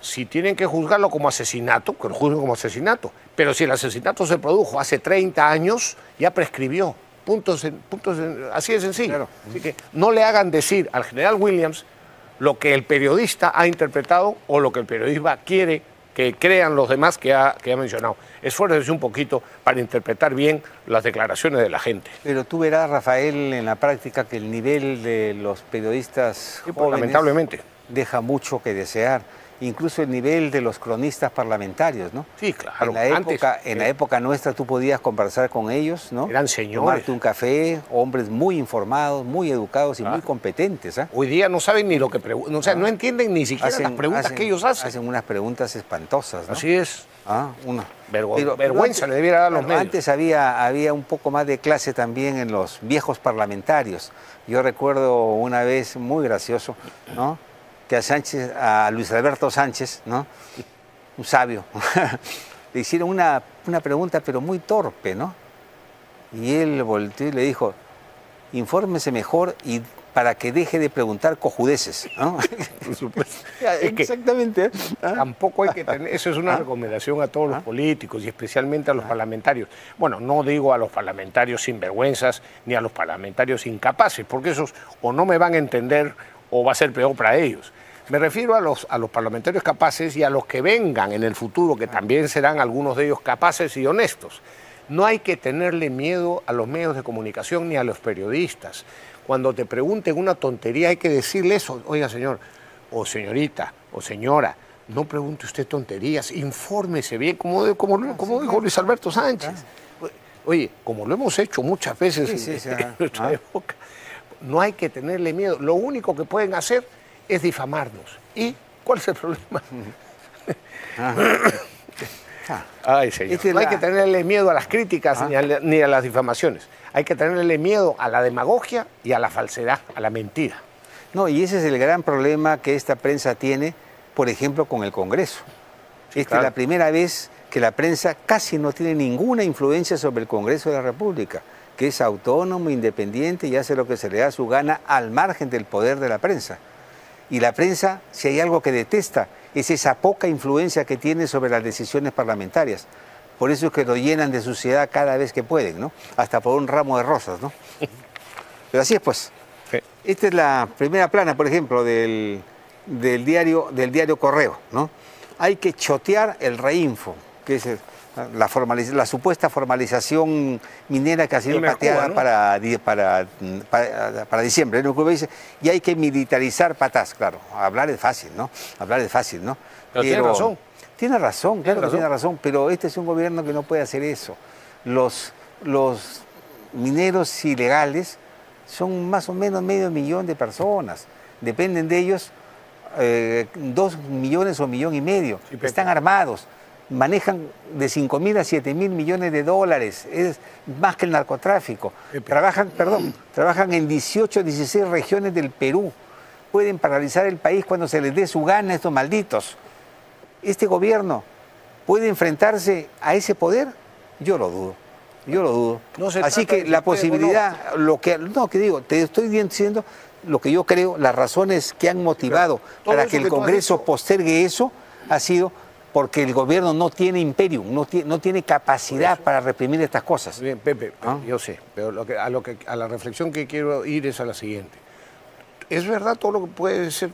Speaker 1: si tienen que juzgarlo como asesinato, que lo juzguen como asesinato, pero si el asesinato se produjo hace 30 años, ya prescribió. Puntos, puntos así de sencillo. Así que no le hagan decir al general Williams lo que el periodista ha interpretado o lo que el periodista quiere que crean los demás que ha, que ha mencionado. Esfuércese un poquito para interpretar bien las declaraciones de la gente.
Speaker 2: Pero tú verás, Rafael, en la práctica que el nivel de los periodistas
Speaker 1: lamentablemente
Speaker 2: deja mucho que desear incluso el nivel de los cronistas parlamentarios, ¿no?
Speaker 1: Sí, claro.
Speaker 2: En la época, en la
Speaker 1: eh,
Speaker 2: época nuestra tú podías conversar con ellos, ¿no?
Speaker 1: Eran señores.
Speaker 2: Tomarte un café, hombres muy informados, muy educados y muy competentes, ¿ah?
Speaker 1: Hoy día no saben ni lo que preguntan, o sea, no entienden ni siquiera las preguntas que ellos hacen.
Speaker 2: Hacen unas preguntas espantosas, ¿no?
Speaker 1: Así es.
Speaker 2: Ah, una.
Speaker 1: Vergo-
Speaker 2: Pero-
Speaker 1: vergüenza le debiera dar a los medios.
Speaker 2: Antes había, había un poco más de clase también en los viejos parlamentarios. Yo recuerdo una vez muy gracioso, ¿no? Que a Sánchez, a Luis Alberto Sánchez, ¿no? Un sabio, (laughs) le hicieron una, una pregunta pero muy torpe, ¿no? Y él volteó y le dijo, infórmese mejor y para que deje de preguntar cojudeces, ¿no? (laughs)
Speaker 1: Por supuesto. (laughs)
Speaker 2: Exactamente. ¿ah?
Speaker 1: tampoco hay que tener, eso es una recomendación a todos los políticos y especialmente a los parlamentarios. Bueno, no digo a los parlamentarios sinvergüenzas ni a los parlamentarios incapaces, porque esos o no me van a entender o va a ser peor para ellos. Me refiero a los, a los parlamentarios capaces y a los que vengan en el futuro, que también serán algunos de ellos capaces y honestos. No hay que tenerle miedo a los medios de comunicación ni a los periodistas. Cuando te pregunten una tontería hay que decirle eso, oiga señor, o señorita, o señora, no pregunte usted tonterías, infórmese bien, como, como,
Speaker 2: Ah,
Speaker 1: como dijo Luis Alberto Sánchez. Oye, como lo hemos hecho muchas veces
Speaker 2: Sí, sí,
Speaker 1: en,
Speaker 2: sí,
Speaker 1: en nuestra
Speaker 2: ah.
Speaker 1: época, no hay que tenerle miedo. Lo único que pueden hacer es difamarnos. ¿Y cuál es el problema? (laughs) (laughs)
Speaker 2: Ah.
Speaker 1: Ay, señor.
Speaker 2: Esta es
Speaker 1: no hay que tenerle miedo a las críticas
Speaker 2: Ah.
Speaker 1: ni, a, la- ni a las difamaciones. Hay que tenerle miedo a la demagogia y a la falsedad, a la mentira.
Speaker 2: No, y ese es el gran problema que esta prensa tiene, por ejemplo, con el Congreso. Esta
Speaker 1: claro.
Speaker 2: es la primera vez que la prensa casi no tiene ninguna influencia sobre el Congreso de la República, que es autónomo, independiente y hace lo que se le da su gana al margen del poder de la prensa. Y la prensa, si hay algo que detesta, es esa poca influencia que tiene sobre las decisiones parlamentarias. Por eso es que lo llenan de suciedad cada vez que pueden, ¿no? Hasta por un ramo de rosas, ¿no? (laughs) Pero así es, pues.
Speaker 1: Sí.
Speaker 2: Esta es la primera plana, por ejemplo, del, del diario, del diario Correo, ¿no? Hay que chotear el reinfo, que es el- la, formaliz- la supuesta formalización minera que ha sido pateada
Speaker 1: ¿no?
Speaker 2: para, para, para, para diciembre. ¿no? Dice, y hay que militarizar patas, claro. Hablar es fácil, ¿no? Hablar es fácil, ¿no?
Speaker 1: Pero tiene razón.
Speaker 2: Tiene razón, claro que
Speaker 1: razón.
Speaker 2: tiene razón, pero este es un gobierno que no puede hacer eso. Los, los mineros ilegales son más o menos medio millón de personas. Dependen de ellos eh, dos millones o millón y medio.
Speaker 1: Sí.
Speaker 2: Están armados, manejan de 5 mil a 7 mil millones de dólares. Es más que el narcotráfico. Trabajan, perdón, trabajan en 18, 16 regiones del Perú. Pueden paralizar el país cuando se les dé su gana a estos malditos. ¿Este gobierno puede enfrentarse a ese poder? Yo lo dudo. Yo lo dudo.
Speaker 1: No
Speaker 2: Así que la
Speaker 1: o no.
Speaker 2: posibilidad, lo que, no, que digo, te estoy diciendo lo que yo creo, las razones que han motivado para que el
Speaker 1: que
Speaker 2: Congreso postergue eso ha sido porque el gobierno no tiene imperio, no tiene, no tiene capacidad para reprimir estas cosas.
Speaker 1: Bien, Pepe,
Speaker 2: Ah.
Speaker 1: yo sé, pero lo que, a, lo que, a la reflexión que quiero ir es a la siguiente. Es verdad todo lo que puede ser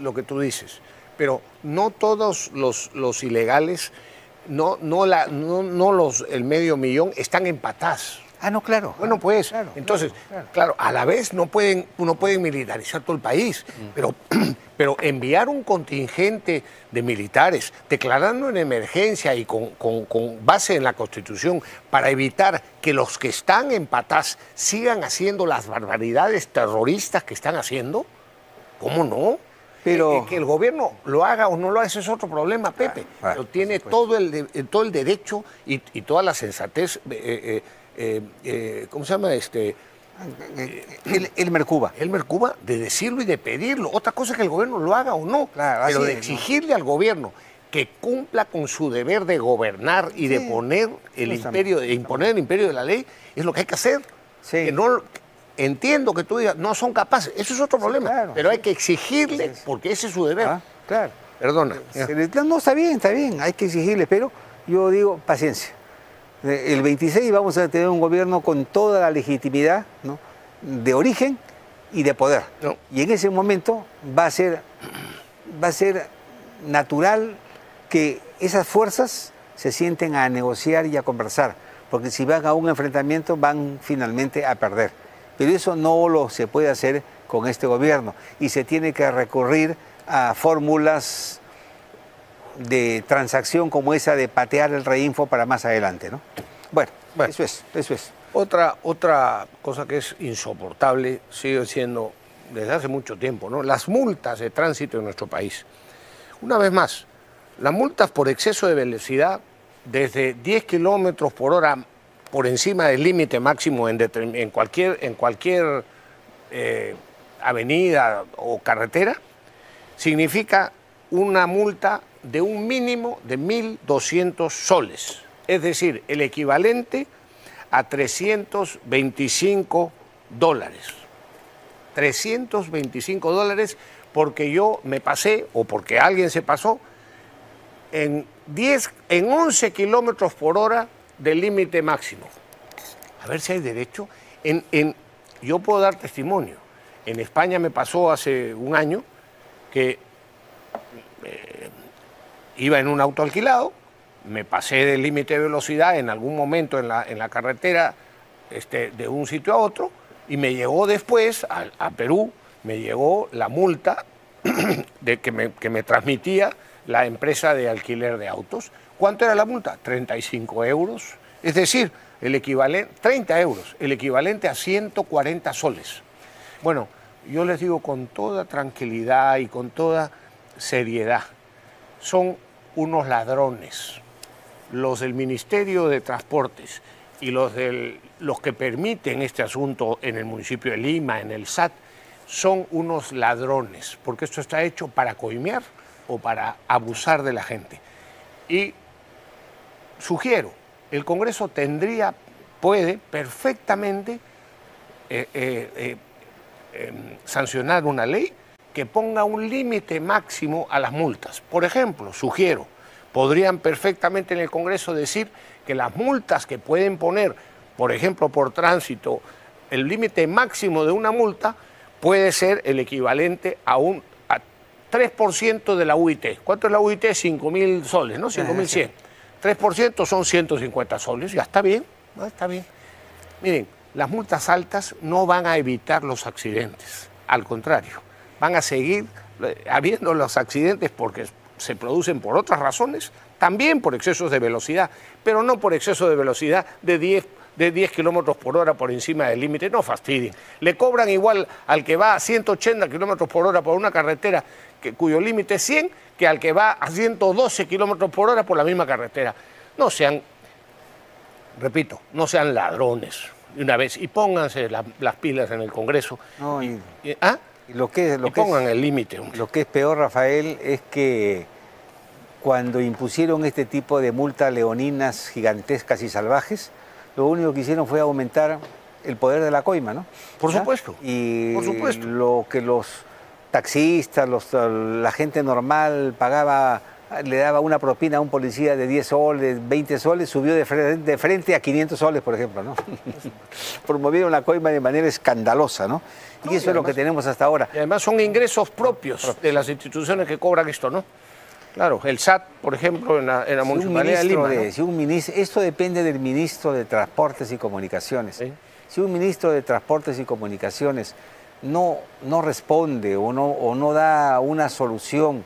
Speaker 1: lo que tú dices, pero no todos los, los ilegales, no, no, la, no, no los, el medio millón están en patás.
Speaker 2: Ah, no, claro.
Speaker 1: Bueno, pues,
Speaker 2: Claro,
Speaker 1: entonces,
Speaker 2: claro,
Speaker 1: claro, a la vez no pueden, no pueden militarizar todo el país,
Speaker 2: Mm.
Speaker 1: pero, (clears throat) pero enviar un contingente de militares, declarando en emergencia y con, con- con base en la Constitución, para evitar que los que están en patás sigan haciendo las barbaridades terroristas que están haciendo, ¿cómo no?
Speaker 2: Pero-
Speaker 1: Eh, eh, que el gobierno lo haga o no lo haga, ese es otro problema, Pepe.
Speaker 2: claro,
Speaker 1: Pero tiene todo el, de- todo el derecho y, y toda la sensatez, eh, eh, eh, eh, ¿cómo se llama? Este,
Speaker 2: El, el Mercuba.
Speaker 1: Elmer Cuba, de decirlo y de pedirlo. Otra cosa es que el gobierno lo haga o no,
Speaker 2: Claro,
Speaker 1: pero de
Speaker 2: es, ¿no?
Speaker 1: exigirle al gobierno que cumpla con su deber de gobernar y de poner el imperio, de imponer el imperio de la ley, es lo que hay que hacer.
Speaker 2: Sí.
Speaker 1: Que no, entiendo que tú digas, no son capaces, eso es otro problema,
Speaker 2: claro.
Speaker 1: pero hay que exigirle, porque ese es su deber.
Speaker 2: Ah, claro.
Speaker 1: Perdona.
Speaker 2: No, está bien, está bien, hay que exigirle, pero yo digo, paciencia. Eh, El 26 vamos a tener un gobierno con toda la legitimidad ¿no? de origen y de poder.
Speaker 1: No.
Speaker 2: Y en ese momento va a ser, va a ser natural que esas fuerzas se sienten a negociar y a conversar, porque si van a un enfrentamiento van finalmente a perder. Pero eso no lo se puede hacer con este gobierno y se tiene que recurrir a fórmulas de transacción como esa de patear el reinfo para más adelante, ¿no? Bueno, eso es, eso es.
Speaker 1: Otra, otra cosa que es insoportable sigue siendo desde hace mucho tiempo, ¿no? Las multas de tránsito en nuestro país. Una vez más, las multas por exceso de velocidad desde 10 kilómetros por hora por encima del límite máximo en, en, cualquier, en cualquier eh, avenida o carretera, significa una multa de un mínimo de 1.200 soles, es decir, el equivalente a 325 dólares. 325 dólares porque yo me pasé o porque alguien se pasó en, 10, en 11 kilómetros por hora del límite máximo. A ver si hay derecho. En, en, yo puedo dar testimonio. En España me pasó hace un año que eh, iba en un auto alquilado, me pasé del límite de velocidad en algún momento en la, en la carretera este, de un sitio a otro y me llegó después a, Perú, me llegó la multa (clears throat) de que me, que me transmitía la empresa de alquiler de autos. ¿Cuánto era la multa? 35 euros. Es decir, el equivalente, 30 euros, el equivalente a 140 soles. Bueno, yo les digo con toda tranquilidad y con toda seriedad, son unos ladrones. Los del Ministerio de Transportes y los, del, los que permiten este asunto en el municipio de Lima, en el SAT, son unos ladrones, porque esto está hecho para coimear o para abusar de la gente. Y sugiero, el Congreso tendría, puede perfectamente eh, eh, eh, em, sancionar una ley que ponga un límite máximo a las multas. Por ejemplo, sugiero, podrían perfectamente en el Congreso decir que las multas que pueden poner, por ejemplo, por tránsito, el límite máximo de una multa puede ser el equivalente a un 3% de la UIT. ¿Cuánto es la UIT? 5.000 soles, ¿no? 5.100. 3% son 150 soles, ya está bien, está bien. Miren, las multas altas no van a evitar los accidentes, al contrario, van a seguir eh, habiendo los accidentes porque se producen por otras razones, también por excesos de velocidad, pero no por exceso de velocidad de 10 de 10 kilómetros por hora por encima del límite, no fastidien. Le cobran igual al que va a 180 kilómetros por hora por una carretera que, cuyo límite es 100 que al que va a 112 kilómetros por hora por la misma carretera. No sean, repito, no sean ladrones de una vez y pónganse las pilas en el Congreso.
Speaker 2: No,
Speaker 1: y,
Speaker 2: ¿ah? Lo que, lo
Speaker 1: pongan el límite.
Speaker 2: Lo que es peor, Rafael, es que cuando impusieron este tipo de multas leoninas gigantescas y salvajes, lo único que hicieron fue aumentar el poder de la coima, ¿no?
Speaker 1: Por supuesto.
Speaker 2: Y
Speaker 1: por supuesto.
Speaker 2: lo que los taxistas, la gente normal pagaba, le daba una propina a un policía de 10 soles, 20 soles, subió de frente, a 500 soles, por ejemplo, ¿no? (laughs) Promovieron la coima de manera escandalosa, ¿no? Y eso es lo que tenemos hasta ahora.
Speaker 1: Y además son ingresos propios de las instituciones que cobran esto, ¿no? Claro, el SAT, por ejemplo, en la, Municipalidad de Lima.
Speaker 2: si un ministro, esto depende del ministro de Transportes y Comunicaciones. Si un ministro de Transportes y Comunicaciones no, no responde o no, o no da una solución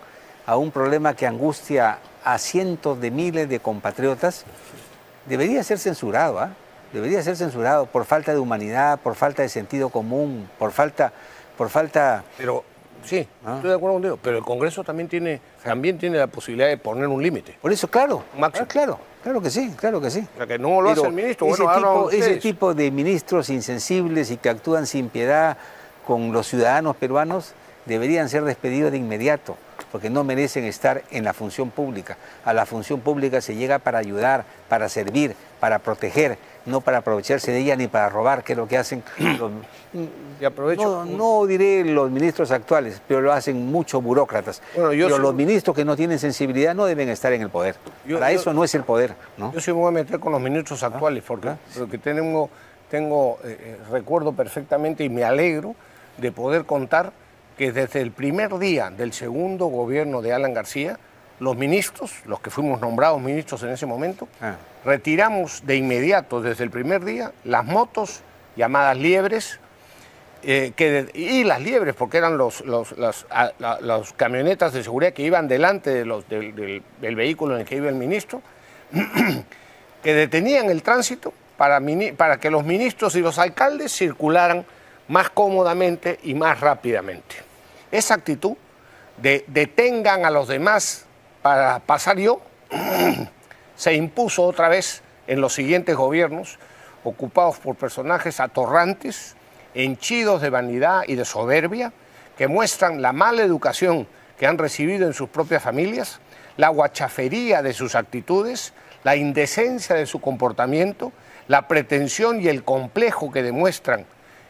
Speaker 2: a un problema que angustia a cientos de miles de compatriotas, debería ser censurado, ¿ah? debería ser censurado por falta de humanidad, por falta de sentido común, por falta, por falta.
Speaker 1: Pero Sí, ah. estoy de acuerdo contigo, pero el Congreso también tiene, también tiene la posibilidad de poner un límite.
Speaker 2: Por eso, claro, ah, claro, claro que sí, claro que sí.
Speaker 1: O sea, que no lo hace el ministro,
Speaker 2: ese, tipo, ese tipo de ministros insensibles y que actúan sin piedad con los ciudadanos peruanos deberían ser despedidos de inmediato, porque no merecen estar en la función pública. A la función pública se llega para ayudar, para servir, para proteger, no para aprovecharse de ella ni para robar, que es lo que hacen (clears throat) los,
Speaker 1: y aprovecho.
Speaker 2: No, diré los ministros actuales, pero lo hacen muchos burócratas. pero los ministros que no tienen sensibilidad no deben estar en el poder. para eso no es el poder. ¿no?
Speaker 1: Yo sí me voy a meter con los ministros actuales, porque, ah. porque tengo, tengo eh, eh, recuerdo perfectamente y me alegro de poder contar que desde el primer día del segundo gobierno de Alan García, los ministros, los que fuimos nombrados ministros en ese momento, ah. retiramos de inmediato, desde el primer día, las motos llamadas liebres, eh, que, y las liebres, porque eran los, las los camionetas de seguridad que iban delante de los, del, vehículo en el que iba el ministro, (clears throat) que detenían el tránsito para, para que los ministros y los alcaldes circularan más cómodamente y más rápidamente. Esa actitud de detengan a los demás para pasar. Yo (clears throat) se impuso otra vez en los siguientes gobiernos, ocupados por personajes atorrantes, henchidos de vanidad y de soberbia, que muestran la mala educación que han recibido en sus propias familias, la guachafería de sus actitudes, la indecencia de su comportamiento, la pretensión y el complejo que demuestran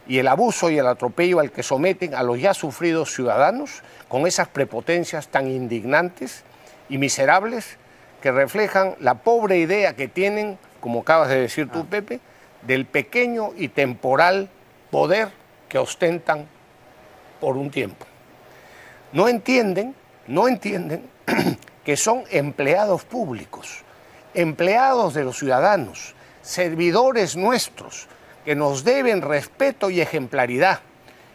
Speaker 1: y el abuso y el atropello al que someten a los ya sufridos ciudadanos con esas prepotencias tan indignantes y miserables que reflejan la pobre idea que tienen, como acabas de decir tú, ah. Pepe, del pequeño y temporal poder que ostentan por un tiempo. No entienden, no entienden (clears throat) que son empleados públicos, empleados de los ciudadanos, servidores nuestros, que nos deben respeto y ejemplaridad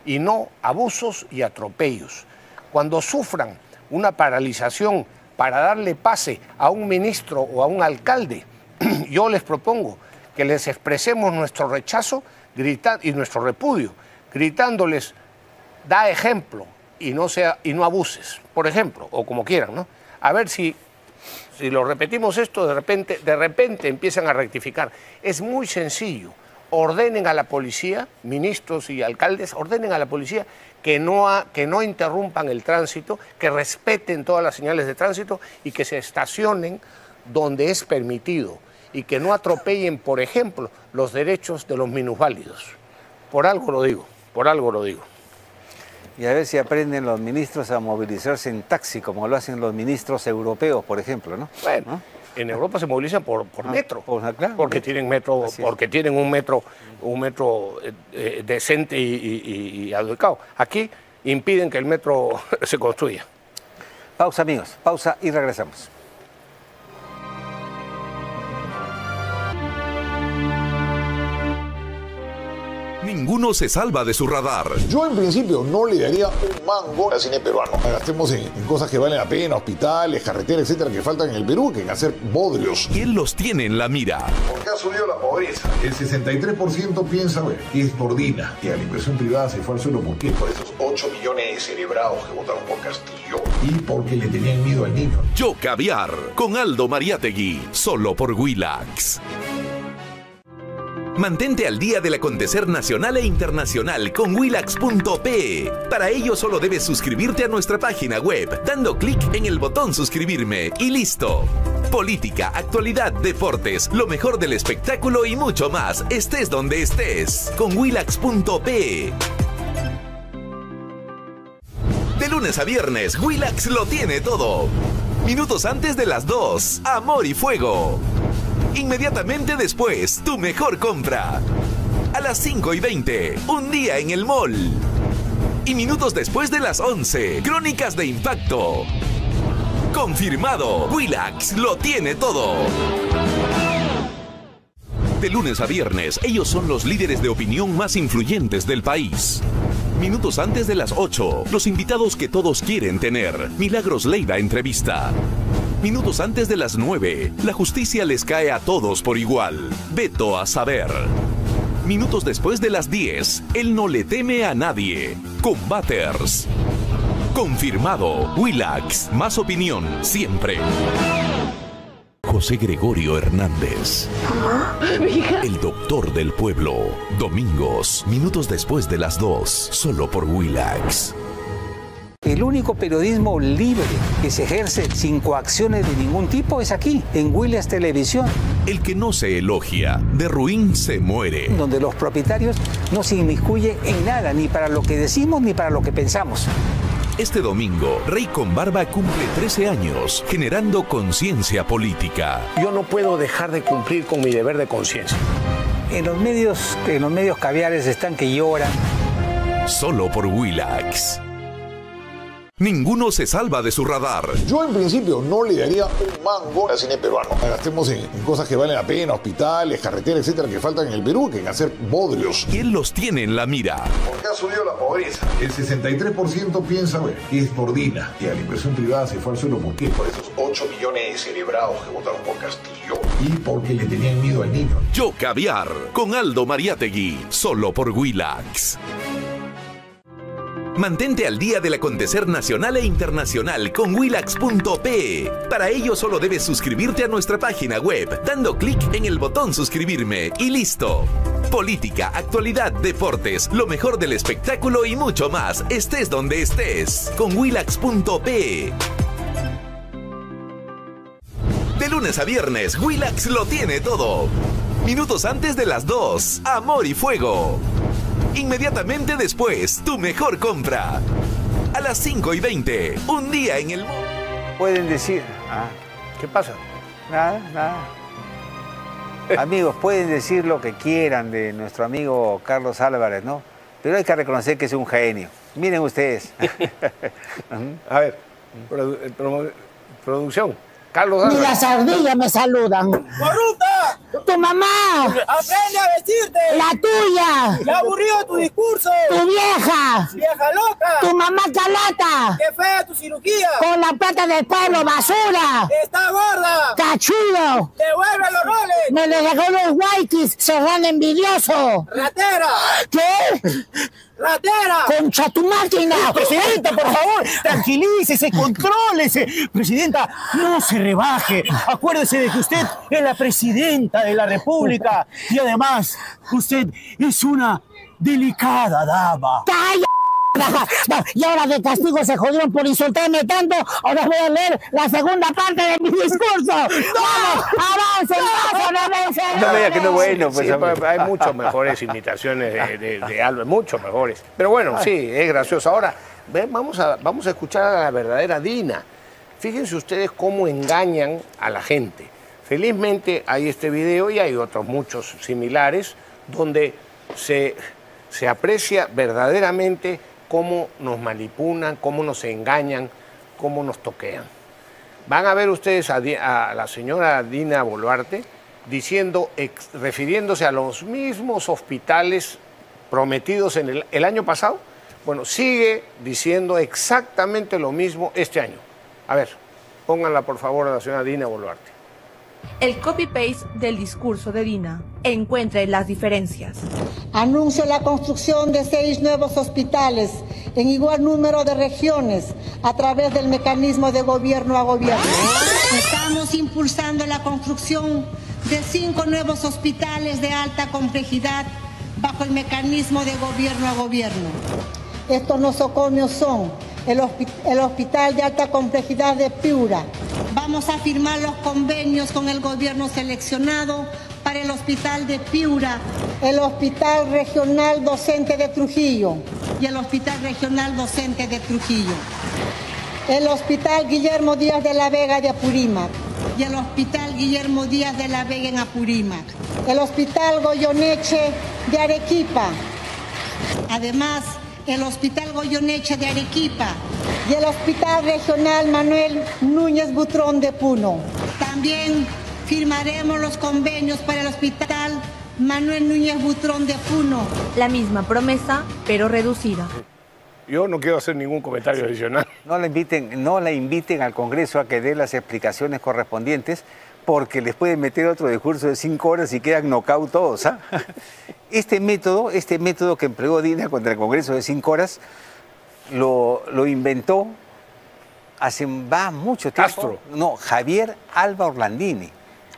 Speaker 1: y no abusos y atropellos. Cuando sufran una paralización para darle pase a un ministro o a un alcalde, (clears throat) yo les propongo que les expresemos nuestro rechazo y nuestro repudio, gritándoles, da ejemplo y no, sea, y no abuses, por ejemplo, o como quieran, ¿no? A ver si, si lo repetimos esto, de repente, de repente empiezan a rectificar. Es muy sencillo. Ordenen a la policía, ministros y alcaldes, ordenen a la policía que no, que no interrumpan el tránsito, que respeten todas las señales de tránsito y que se estacionen donde es permitido y que no atropellen, por ejemplo, los derechos de los minusválidos. Por algo lo digo, por algo lo digo.
Speaker 2: Y a ver si aprenden los ministros a movilizarse en taxi, como lo hacen los ministros europeos, por ejemplo, ¿no?
Speaker 1: Bueno, en Europa se movilizan por, ah, metro, porque tienen metro, porque tienen un metro, un metro eh, eh, decente y, y adecuado. Aquí impiden que el metro (laughs) se construya.
Speaker 2: Pausa, amigos, pausa y regresamos.
Speaker 3: Ninguno se salva de su radar.
Speaker 4: Yo en principio no le daría un mango al cine peruano. Gastemos en, cosas que valen la pena, hospitales, carreteras, etcétera, que faltan en el Perú, que en hacer bodrios.
Speaker 3: ¿Quién los tiene en la mira?
Speaker 4: ¿Por qué ha subido la pobreza? El 63% piensa ver, que es Nordina, que a la inversión privada se fue al suelo. ¿Por qué? Por esos 8 millones de cerebrados que votaron por Castillo. Y porque le tenían miedo al niño.
Speaker 3: Yo Caviar, con Aldo Mariategui, solo por Willax. Mantente al día del acontecer nacional e internacional con willax.p. Para ello solo debes suscribirte a nuestra página web dando clic en el botón suscribirme y listo. Política, actualidad, deportes, lo mejor del espectáculo y mucho más, estés donde estés, con willax.p. De lunes a viernes, Willax lo tiene todo. Minutos antes de las 2, Amor y Fuego. Inmediatamente después, tu mejor compra. A las 5 y 20, un día en el mall. Y minutos después de las 11, Crónicas de Impacto. Confirmado, Willax lo tiene todo. De lunes a viernes, ellos son los líderes de opinión más influyentes del país. Minutos antes de las 8, los invitados que todos quieren tener. Milagros Leiva entrevista. Minutos antes de las 9, la justicia les cae a todos por igual. Veto a saber. Minutos después de las 10, él no le teme a nadie. Combaters. Confirmado. Willax. Más opinión siempre. José Gregorio Hernández. El doctor del pueblo. Domingos, minutos después de las 2, solo por Willax.
Speaker 2: El único periodismo libre que se ejerce sin coacciones de ningún tipo es aquí, en Williams Televisión.
Speaker 3: El que no se elogia, de ruin se muere.
Speaker 2: Donde los propietarios no se inmiscuyen en nada, ni para lo que decimos ni para lo que pensamos.
Speaker 3: Este domingo, Rey con Barba cumple 13 años, generando conciencia política.
Speaker 1: Yo no puedo dejar de cumplir con mi deber de conciencia.
Speaker 2: En los medios, en los medios caviares están que lloran.
Speaker 3: Solo por Willax. Ninguno se salva de su radar.
Speaker 4: Yo en principio no le daría un mango al cine peruano. Gastemos en, en cosas que valen la pena, hospitales, carreteras, etcétera, que faltan en el Perú, que en hacer bodrios.
Speaker 3: ¿Quién los tiene en la mira?
Speaker 4: ¿Por qué ha subido la pobreza? El 63% piensa ver que es por Dina, que a la inversión privada se fue al suelo. ¿Por qué? Por esos 8 millones de cerebrados que votaron por Castillo y porque le tenían miedo al niño.
Speaker 3: Yo Caviar, con Aldo Mariategui, solo por Willax. Mantente al día del acontecer nacional e internacional con Willax.p. Para ello solo debes suscribirte a nuestra página web, dando clic en el botón suscribirme y listo. Política, actualidad, deportes, lo mejor del espectáculo y mucho más, estés donde estés, con Willax.p. De lunes a viernes, Willax lo tiene todo. Minutos antes de las 2, Amor y Fuego. Inmediatamente después, tu mejor compra. A las 5 y 20, un día en el... mu-
Speaker 2: Pueden decir, ah,
Speaker 1: ¿Qué pasa?
Speaker 2: nada, nada. (laughs) Amigos, pueden decir lo que quieran de nuestro amigo Carlos Álvarez, ¿no? Pero hay que reconocer que es un genio. Miren ustedes. (laughs)
Speaker 1: A ver, produ- eh, producción. Carlos
Speaker 5: Ni
Speaker 1: Álvarez.
Speaker 5: las ardillas me saludan.
Speaker 6: ¡Corrupta!
Speaker 5: ¡Tu mamá!
Speaker 6: ¡Aprende a vestirte!
Speaker 5: ¡La tuya!
Speaker 6: ¡Qué aburrido tu discurso!
Speaker 5: ¡Tu vieja!
Speaker 6: ¡Vieja loca!
Speaker 5: ¡Tu mamá calata!
Speaker 6: ¡Qué fea tu cirugía!
Speaker 5: ¡Con la plata del pueblo, basura!
Speaker 6: ¡Está gorda!
Speaker 5: ¡Cachudo!
Speaker 6: ¡Devuelve los roles!
Speaker 5: ¡Me le dejó los whiteys, serrano envidioso!
Speaker 6: ¡Ratera!
Speaker 5: ¿Qué?
Speaker 6: ¡Ratera!
Speaker 5: ¡Concha tu máquina!
Speaker 7: Presidenta, por favor, tranquilícese, contrólese. Presidenta, no se rebaje. Acuérdese de que usted es la presidenta de la República y además usted es una delicada dama.
Speaker 5: ¡Calla! (laughs) Y ahora de castigo se jodieron por insultarme tanto, ahora voy a leer la segunda parte de mi discurso. (laughs) ¡Vamos! ¡Avancen! ¡Avancen! ¡Avancen!
Speaker 2: No me diga que no es bueno, pues.
Speaker 1: Sí, pues, hay muchas mejores imitaciones de, de, de (laughs) Álvarez, mucho mejores. Pero bueno, sí, es gracioso. Ahora, vamos, a, vamos a escuchar a la verdadera Dina. Fíjense ustedes cómo engañan a la gente. Felizmente hay este video y hay otros muchos similares donde se, se aprecia verdaderamente cómo nos manipulan, cómo nos engañan, cómo nos toquean. Van a ver ustedes a, la señora Dina Boluarte diciendo, refiriéndose a los mismos hospitales prometidos en el, el año pasado. Bueno, sigue diciendo exactamente lo mismo este año. A ver, pónganla por favor a la señora Dina Boluarte.
Speaker 8: El copy-paste del discurso de Dina. Encuentre las diferencias.
Speaker 9: Anuncio la construcción de seis nuevos hospitales en igual número de regiones a través del mecanismo de gobierno a gobierno. Estamos impulsando la construcción de cinco nuevos hospitales de alta complejidad bajo el mecanismo de gobierno a gobierno. Estos nosocomios son el, hospi- el Hospital de Alta Complejidad de Piura. Vamos a firmar los convenios con el gobierno seleccionado para el Hospital de Piura, el Hospital Regional Docente de Trujillo y el Hospital Regional Docente de Trujillo. El Hospital Guillermo Díaz de la Vega de Apurímac y el Hospital Guillermo Díaz de la Vega en Apurímac. El Hospital Goyoneche de Arequipa. Además, el Hospital Goyoneche de Arequipa y el Hospital Regional Manuel Núñez Butrón de Puno. También firmaremos los convenios para el Hospital Manuel Núñez Butrón de Puno.
Speaker 8: La misma promesa, pero reducida.
Speaker 1: Yo no quiero hacer ningún comentario adicional.
Speaker 2: No la inviten, no la inviten al Congreso a que dé las explicaciones correspondientes, porque les pueden meter otro discurso de cinco horas y quedan knockout todos. ¿ah? (laughs) Este método, este método que empleó Dina contra el Congreso de cinco horas, lo, lo inventó hace va mucho tiempo.
Speaker 1: Castro.
Speaker 2: No, Javier Alba Orlandini.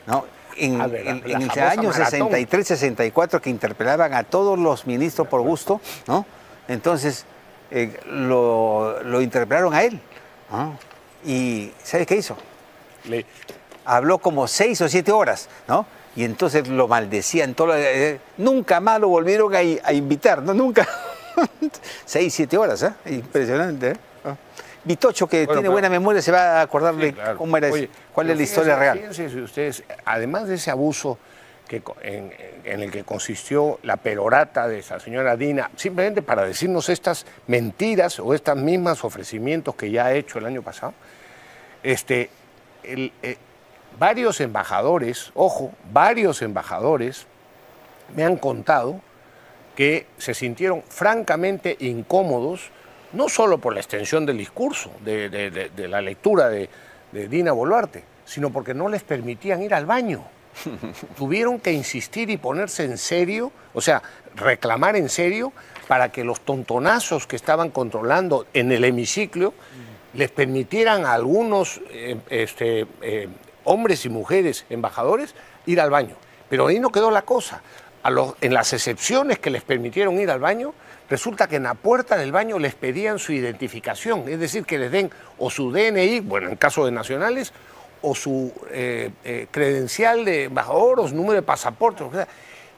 Speaker 2: ¿no? En,
Speaker 1: Ah,
Speaker 2: en- en el año
Speaker 1: maratón.
Speaker 2: 63-64 que interpelaban a todos los ministros por gusto, ¿no? Entonces eh, lo, lo interpelaron a él. ¿no? Y ¿sabes qué hizo?
Speaker 1: Le-
Speaker 2: Habló como seis o siete horas, ¿no? Y entonces lo maldecían. Todo, eh, nunca más lo volvieron a, a invitar, ¿no? Nunca. (laughs) seis, siete horas, ¿eh? Impresionante, ¿eh? Ah. Vitocho, que
Speaker 1: Bueno,
Speaker 2: tiene buena memoria, se va a acordar de
Speaker 1: claro.
Speaker 2: cómo era
Speaker 1: Oye,
Speaker 2: cuál es la historia
Speaker 1: fíjense-
Speaker 2: real.
Speaker 1: Fíjense si ustedes, además de ese abuso que, en, en el que consistió la perorata de esa señora Dina, simplemente para decirnos estas mentiras o estas mismas ofrecimientos que ya ha hecho el año pasado, este, el, eh, varios embajadores, ojo, varios embajadores me han contado que se sintieron francamente incómodos, no solo por la extensión del discurso, de, de- de- de la lectura de, de Dina Boluarte, sino porque no les permitían ir al baño. (laughs) Tuvieron que insistir y ponerse en serio, o sea, reclamar en serio para que los tontonazos que estaban controlando en el hemiciclo les permitieran a algunos eh, este, eh, hombres y mujeres embajadores ir al baño. Pero ahí no quedó la cosa. En las excepciones que les permitieron ir al baño, resulta que en la puerta del baño les pedían su identificación, es decir, que les den o su DNI, bueno, en caso de nacionales, o su eh, eh, credencial de embajador o su número de pasaporte. que sea.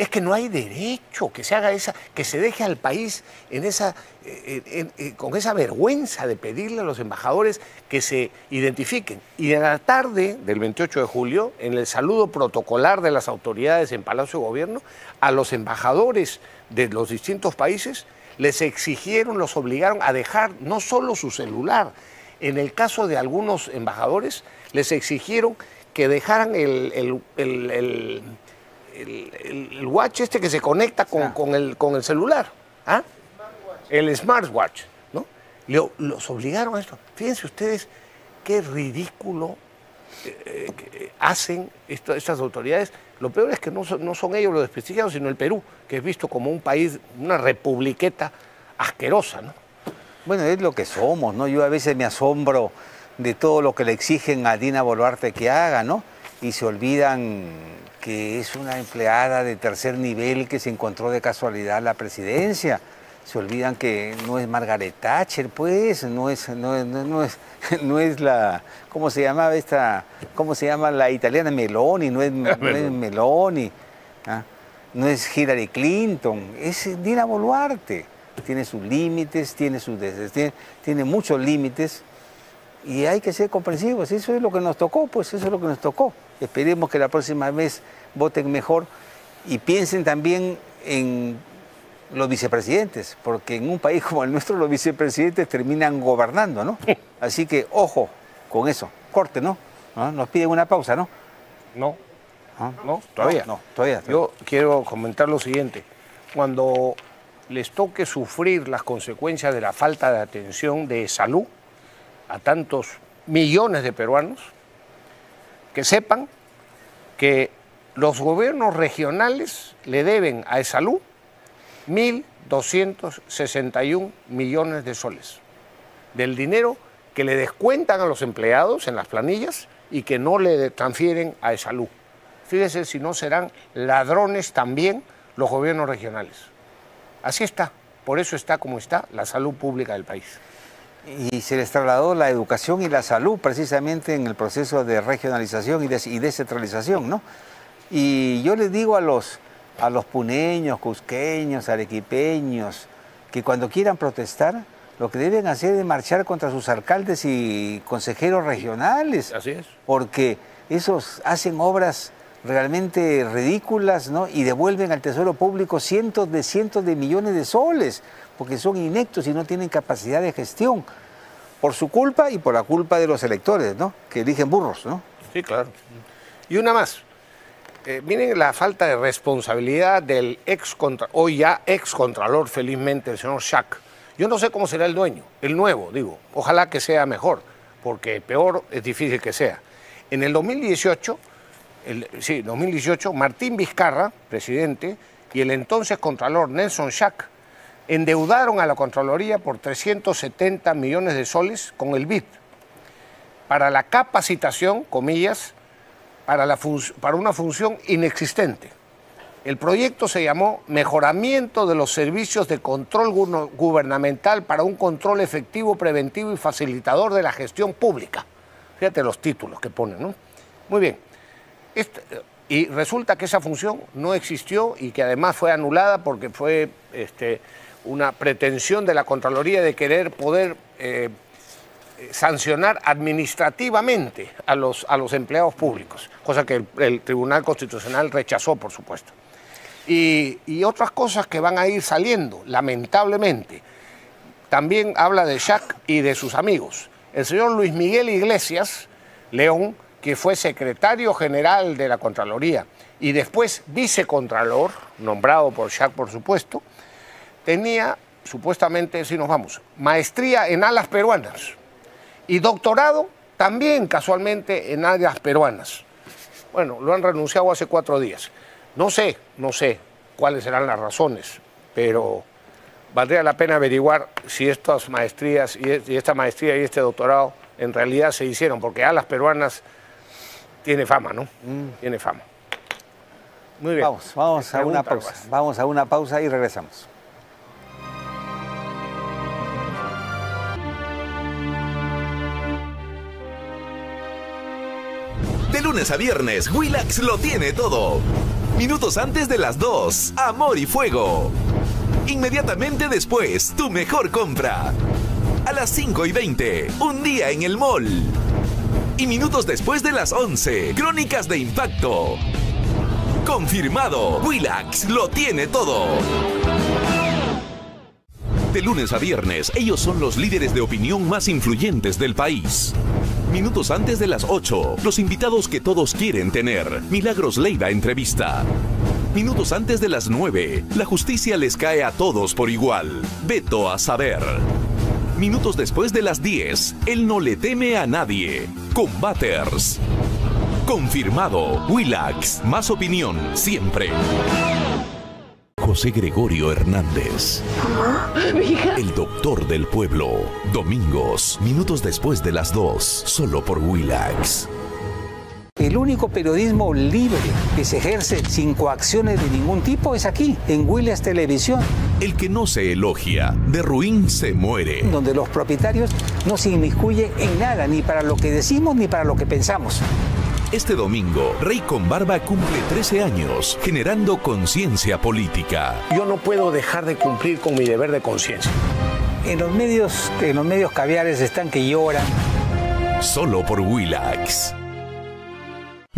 Speaker 1: Es que no hay derecho que se haga esa, que se deje al país en esa, eh, en- con esa vergüenza de pedirle a los embajadores que se identifiquen. Y en la tarde del 28 de julio, en el saludo protocolar de las autoridades en Palacio de Gobierno, a los embajadores de los distintos países les exigieron, los obligaron a dejar no solo su celular, en el caso de algunos embajadores, les exigieron que dejaran el- el- el- el watch este que se conecta con, con el, con el celular, ¿ah? el smartwatch, ¿no? Lo- los obligaron a esto. Fíjense ustedes qué ridículo eh, que hacen esto- estas autoridades. Lo peor es que no son, no son ellos los desprestigiados, sino el Perú, que es visto como un país, una republiqueta asquerosa, ¿no?
Speaker 2: Bueno, es lo que somos, ¿no? Yo a veces me asombro de todo lo que le exigen a Dina Boluarte que haga, ¿no? Y se olvidan que es una empleada de tercer nivel que se encontró de casualidad la presidencia. Se olvidan que no es Margaret Thatcher, pues, no es, no es, no- es, (laughs) no es la, ¿cómo se llamaba esta, cómo se llama la italiana Meloni? No es, no es Meloni, ¿ah? no es Hillary Clinton, es Dina Boluarte. Tiene sus límites, tiene sus tiene, tiene muchos límites y hay que ser comprensivos. Eso es lo que nos tocó, pues eso es lo que nos tocó. Esperemos que la próxima vez voten mejor y piensen también en los vicepresidentes, porque en un país (laughs) como el nuestro los vicepresidentes terminan gobernando, ¿no? (laughs) Así que ojo con eso. Corte, ¿no? Nos piden una pausa, ¿no?
Speaker 1: No,
Speaker 2: ¿Ah?
Speaker 1: no, todavía.
Speaker 2: No, todavía.
Speaker 1: Yo quiero comentar lo siguiente. Cuando les toque sufrir las consecuencias de la falta de atención de salud a tantos millones de peruanos, que sepan que los gobiernos regionales le deben a salud 1.261 millones de soles del dinero que le descuentan a los empleados en las planillas y que no le transfieren a salud. Fíjese si no serán ladrones también los gobiernos regionales. Así está, por eso está como está la salud pública del país.
Speaker 2: Y se les trasladó la educación y la salud precisamente en el proceso de regionalización y, des- y descentralización, ¿no? Y yo les digo a los, a los puneños, cusqueños, arequipeños, que cuando quieran protestar, lo que deben hacer es marchar contra sus alcaldes y consejeros regionales.
Speaker 1: Así es.
Speaker 2: Porque esos hacen obras realmente ridículas, ¿no? Y devuelven al Tesoro Público cientos de cientos de millones de soles, porque son inectos y no tienen capacidad de gestión. Por su culpa y por la culpa de los electores, ¿no? Que eligen burros, ¿no?
Speaker 1: Sí, claro. Y una más. Eh, miren la falta de responsabilidad del ex contra, hoy ya ex contralor, felizmente, el señor Schack. Yo no sé cómo será el dueño, el nuevo, digo. Ojalá que sea mejor, porque peor es difícil que sea. En el 2018, el, sí, 2018, Martín Vizcarra, presidente, y el entonces contralor Nelson Schack endeudaron a la Contraloría por 370 millones de soles con el BID para la capacitación, comillas, para, la para una función inexistente. El proyecto se llamó Mejoramiento de los Servicios de Control Gubernamental para un control efectivo, preventivo y facilitador de la gestión pública. Fíjate los títulos que ponen, ¿no? Muy bien. Y resulta que esa función no existió y que además fue anulada porque fue este, una pretensión de la Contraloría de querer poder eh, sancionar administrativamente a los, a los empleados públicos, cosa que el, el Tribunal Constitucional rechazó, por supuesto. Y, y otras cosas que van a ir saliendo, lamentablemente. También habla de Jack y de sus amigos. El señor Luis Miguel Iglesias León, que fue secretario general de la Contraloría y después vicecontralor, nombrado por Jack, por supuesto, tenía supuestamente, si nos vamos, maestría en alas peruanas y doctorado también casualmente en alas peruanas. Bueno, lo han renunciado hace cuatro días. No sé, no sé cuáles serán las razones, pero valdría la pena averiguar si estas maestrías y esta maestría y este doctorado en realidad se hicieron, porque alas peruanas tiene fama, ¿no? Tiene fama.
Speaker 2: Muy bien. Vamos, vamos a una pausa. Vamos a una pausa y regresamos.
Speaker 3: De lunes a viernes, Willax lo tiene todo. Minutos antes de las 2, Amor y Fuego. Inmediatamente después, tu mejor compra. A las 5 y 20, un día en el mall. Y minutos después de las 11, Crónicas de Impacto. Confirmado, Willax lo tiene todo. De lunes a viernes, ellos son los líderes de opinión más influyentes del país. Minutos antes de las 8, los invitados que todos quieren tener. Milagros Leiva entrevista. Minutos antes de las 9, la justicia les cae a todos por igual. Veto a saber. Minutos después de las 10, él no le teme a nadie. Combaters. Confirmado. Willax. Más opinión siempre. José Gregorio Hernández. El doctor del pueblo. Domingos, minutos después de las 2, solo por Willax.
Speaker 2: El único periodismo libre que se ejerce sin coacciones de ningún tipo es aquí, en Willax Televisión.
Speaker 3: El que no se elogia, de ruin se muere.
Speaker 2: Donde los propietarios no se inmiscuyen en nada, ni para lo que decimos ni para lo que pensamos.
Speaker 3: Este domingo, Rey con Barba cumple 13 años, generando conciencia política.
Speaker 1: Yo no puedo dejar de cumplir con mi deber de conciencia.
Speaker 2: En los medios, en los medios caviares están que lloran.
Speaker 3: Solo por Willax.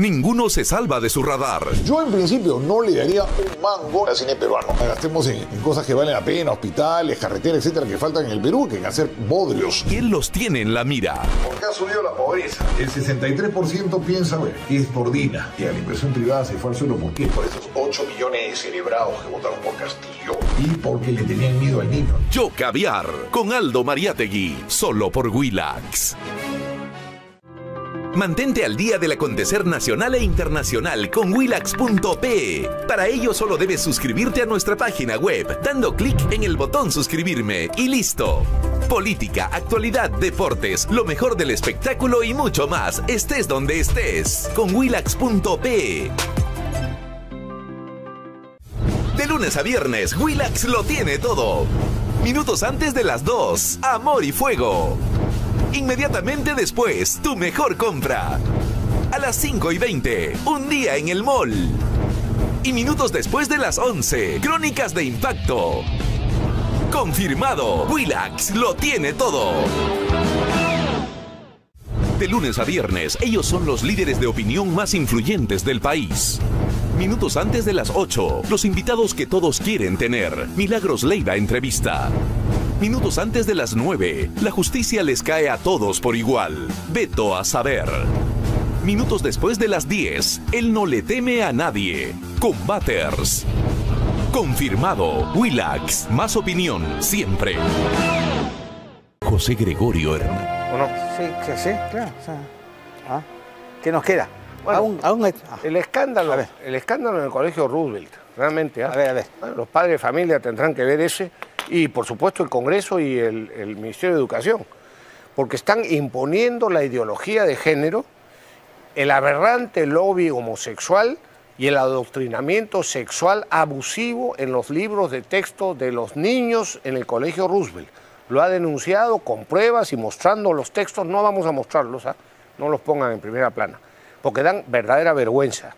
Speaker 3: Ninguno se salva de su radar.
Speaker 4: Yo en principio no le daría un mango al cine peruano. Gastemos en, en cosas que valen la pena, hospitales, carreteras, etcétera, que faltan en el Perú, que en hacer bodrios.
Speaker 3: ¿Quién los tiene en la mira?
Speaker 4: ¿Por qué ha subido la pobreza? El 63% piensa ver que es por Dina. Y a la inversión privada se fue al suelo. ¿Por qué? Por esos 8 millones de celebrados que votaron por Castillo. Y porque le tenían miedo al niño.
Speaker 3: Yo Caviar, con Aldo Mariategui, solo por Willax. Mantente al día del acontecer nacional e internacional con Willax.p. Para ello solo debes suscribirte a nuestra página web, dando clic en el botón suscribirme y listo. Política, actualidad, deportes, lo mejor del espectáculo y mucho más, estés donde estés, con Willax.p. De lunes a viernes, Willax lo tiene todo. Minutos antes de las 2, Amor y Fuego. Inmediatamente después, tu mejor compra. A las 5 y 20, un día en el mall. Y minutos después de las 11, Crónicas de Impacto. Confirmado, Willax lo tiene todo. De lunes a viernes, ellos son los líderes de opinión más influyentes del país. Minutos antes de las 8, los invitados que todos quieren tener. Milagros Leiva entrevista. Minutos antes de las 9, la justicia les cae a todos por igual. Veto a saber. Minutos después de las 10, él no le teme a nadie. Combaters. Confirmado. Willax. Más opinión siempre. José Gregorio Hernández.
Speaker 2: ¿O no? Sí, sí, sí, claro. ¿ah? ¿Qué nos queda?
Speaker 1: Bueno,
Speaker 2: Aún- aún hay- ah,
Speaker 1: El escándalo,
Speaker 2: A ver.
Speaker 1: el escándalo en el colegio Roosevelt, realmente. ¿ah?
Speaker 2: A ver, a ver.
Speaker 1: Bueno, los padres de familia tendrán que ver ese y por supuesto el Congreso y el, Ministerio de Educación, porque están imponiendo la ideología de género, el aberrante lobby homosexual y el adoctrinamiento sexual abusivo en los libros de texto de los niños en el colegio Roosevelt. Lo ha denunciado con pruebas y mostrando los textos, no vamos a mostrarlos, ¿ah? no los pongan en primera plana, porque dan verdadera vergüenza.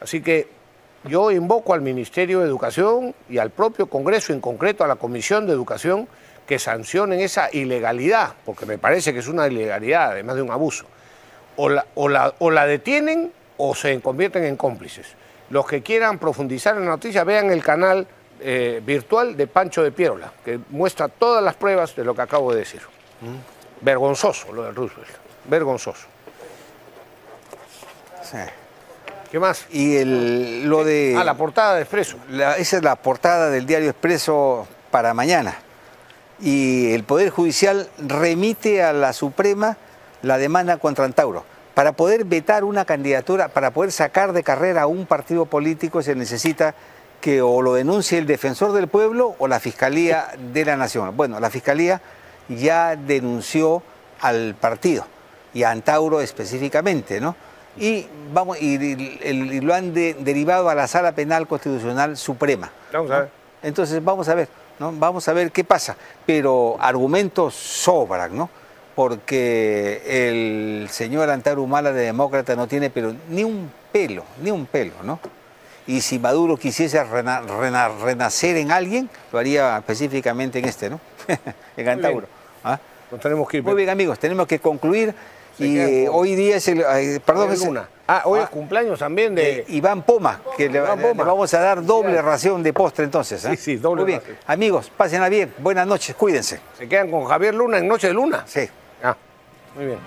Speaker 1: Así que yo invoco al Ministerio de Educación y al propio Congreso, en concreto a la Comisión de Educación, que sancionen esa ilegalidad, porque me parece que es una ilegalidad, además de un abuso. O la, o la, o la detienen o se convierten en cómplices. Los que quieran profundizar en la noticia, vean el canal eh, virtual de Pancho de Pierola, que muestra todas las pruebas de lo que acabo de decir. Vergonzoso lo de Roosevelt, vergonzoso.
Speaker 2: Sí.
Speaker 1: ¿Qué más?
Speaker 2: Y el, lo de...
Speaker 1: Ah, la portada de Expreso.
Speaker 2: La- esa es la portada del diario Expreso para mañana. Y el Poder Judicial remite a la Suprema la demanda contra Antauro. Para poder vetar una candidatura, para poder sacar de carrera a un partido político, se necesita que o lo denuncie el defensor del pueblo o la Fiscalía de la Nación. Bueno, la Fiscalía ya denunció al partido y a Antauro específicamente, ¿no? Y, vamos, y, y- el- y lo han de- derivado a la Sala Penal Constitucional Suprema.
Speaker 1: Vamos a ver.
Speaker 2: Entonces vamos a ver, ¿no? Vamos a ver qué pasa. Pero argumentos sobran, ¿no? Porque el señor Antauro Humala de demócrata no tiene pero ni un pelo, ni un pelo, ¿no? Y si Maduro quisiese rena- rena- renacer en alguien, lo haría específicamente en este, ¿no? (laughs) en Antauro. ¿ah?
Speaker 1: Nos tenemos que ir.
Speaker 2: Muy bien, amigos, tenemos que concluir. Y eh, hoy día es el. eh, perdón, es-
Speaker 1: Luna. Ah, hoy
Speaker 2: ah,
Speaker 1: es cumpleaños también
Speaker 2: de... Iván Poma, que le,
Speaker 1: Iván
Speaker 2: le-
Speaker 1: Poma.
Speaker 2: le vamos a dar doble ración de postre entonces. ¿eh?
Speaker 1: Sí, sí, doble
Speaker 2: Muy bien.
Speaker 1: ración.
Speaker 2: Amigos, pásenla bien. Buenas noches, cuídense.
Speaker 1: Se quedan con Javier Luna en Noche de Luna.
Speaker 2: Sí.
Speaker 1: Ah, muy bien.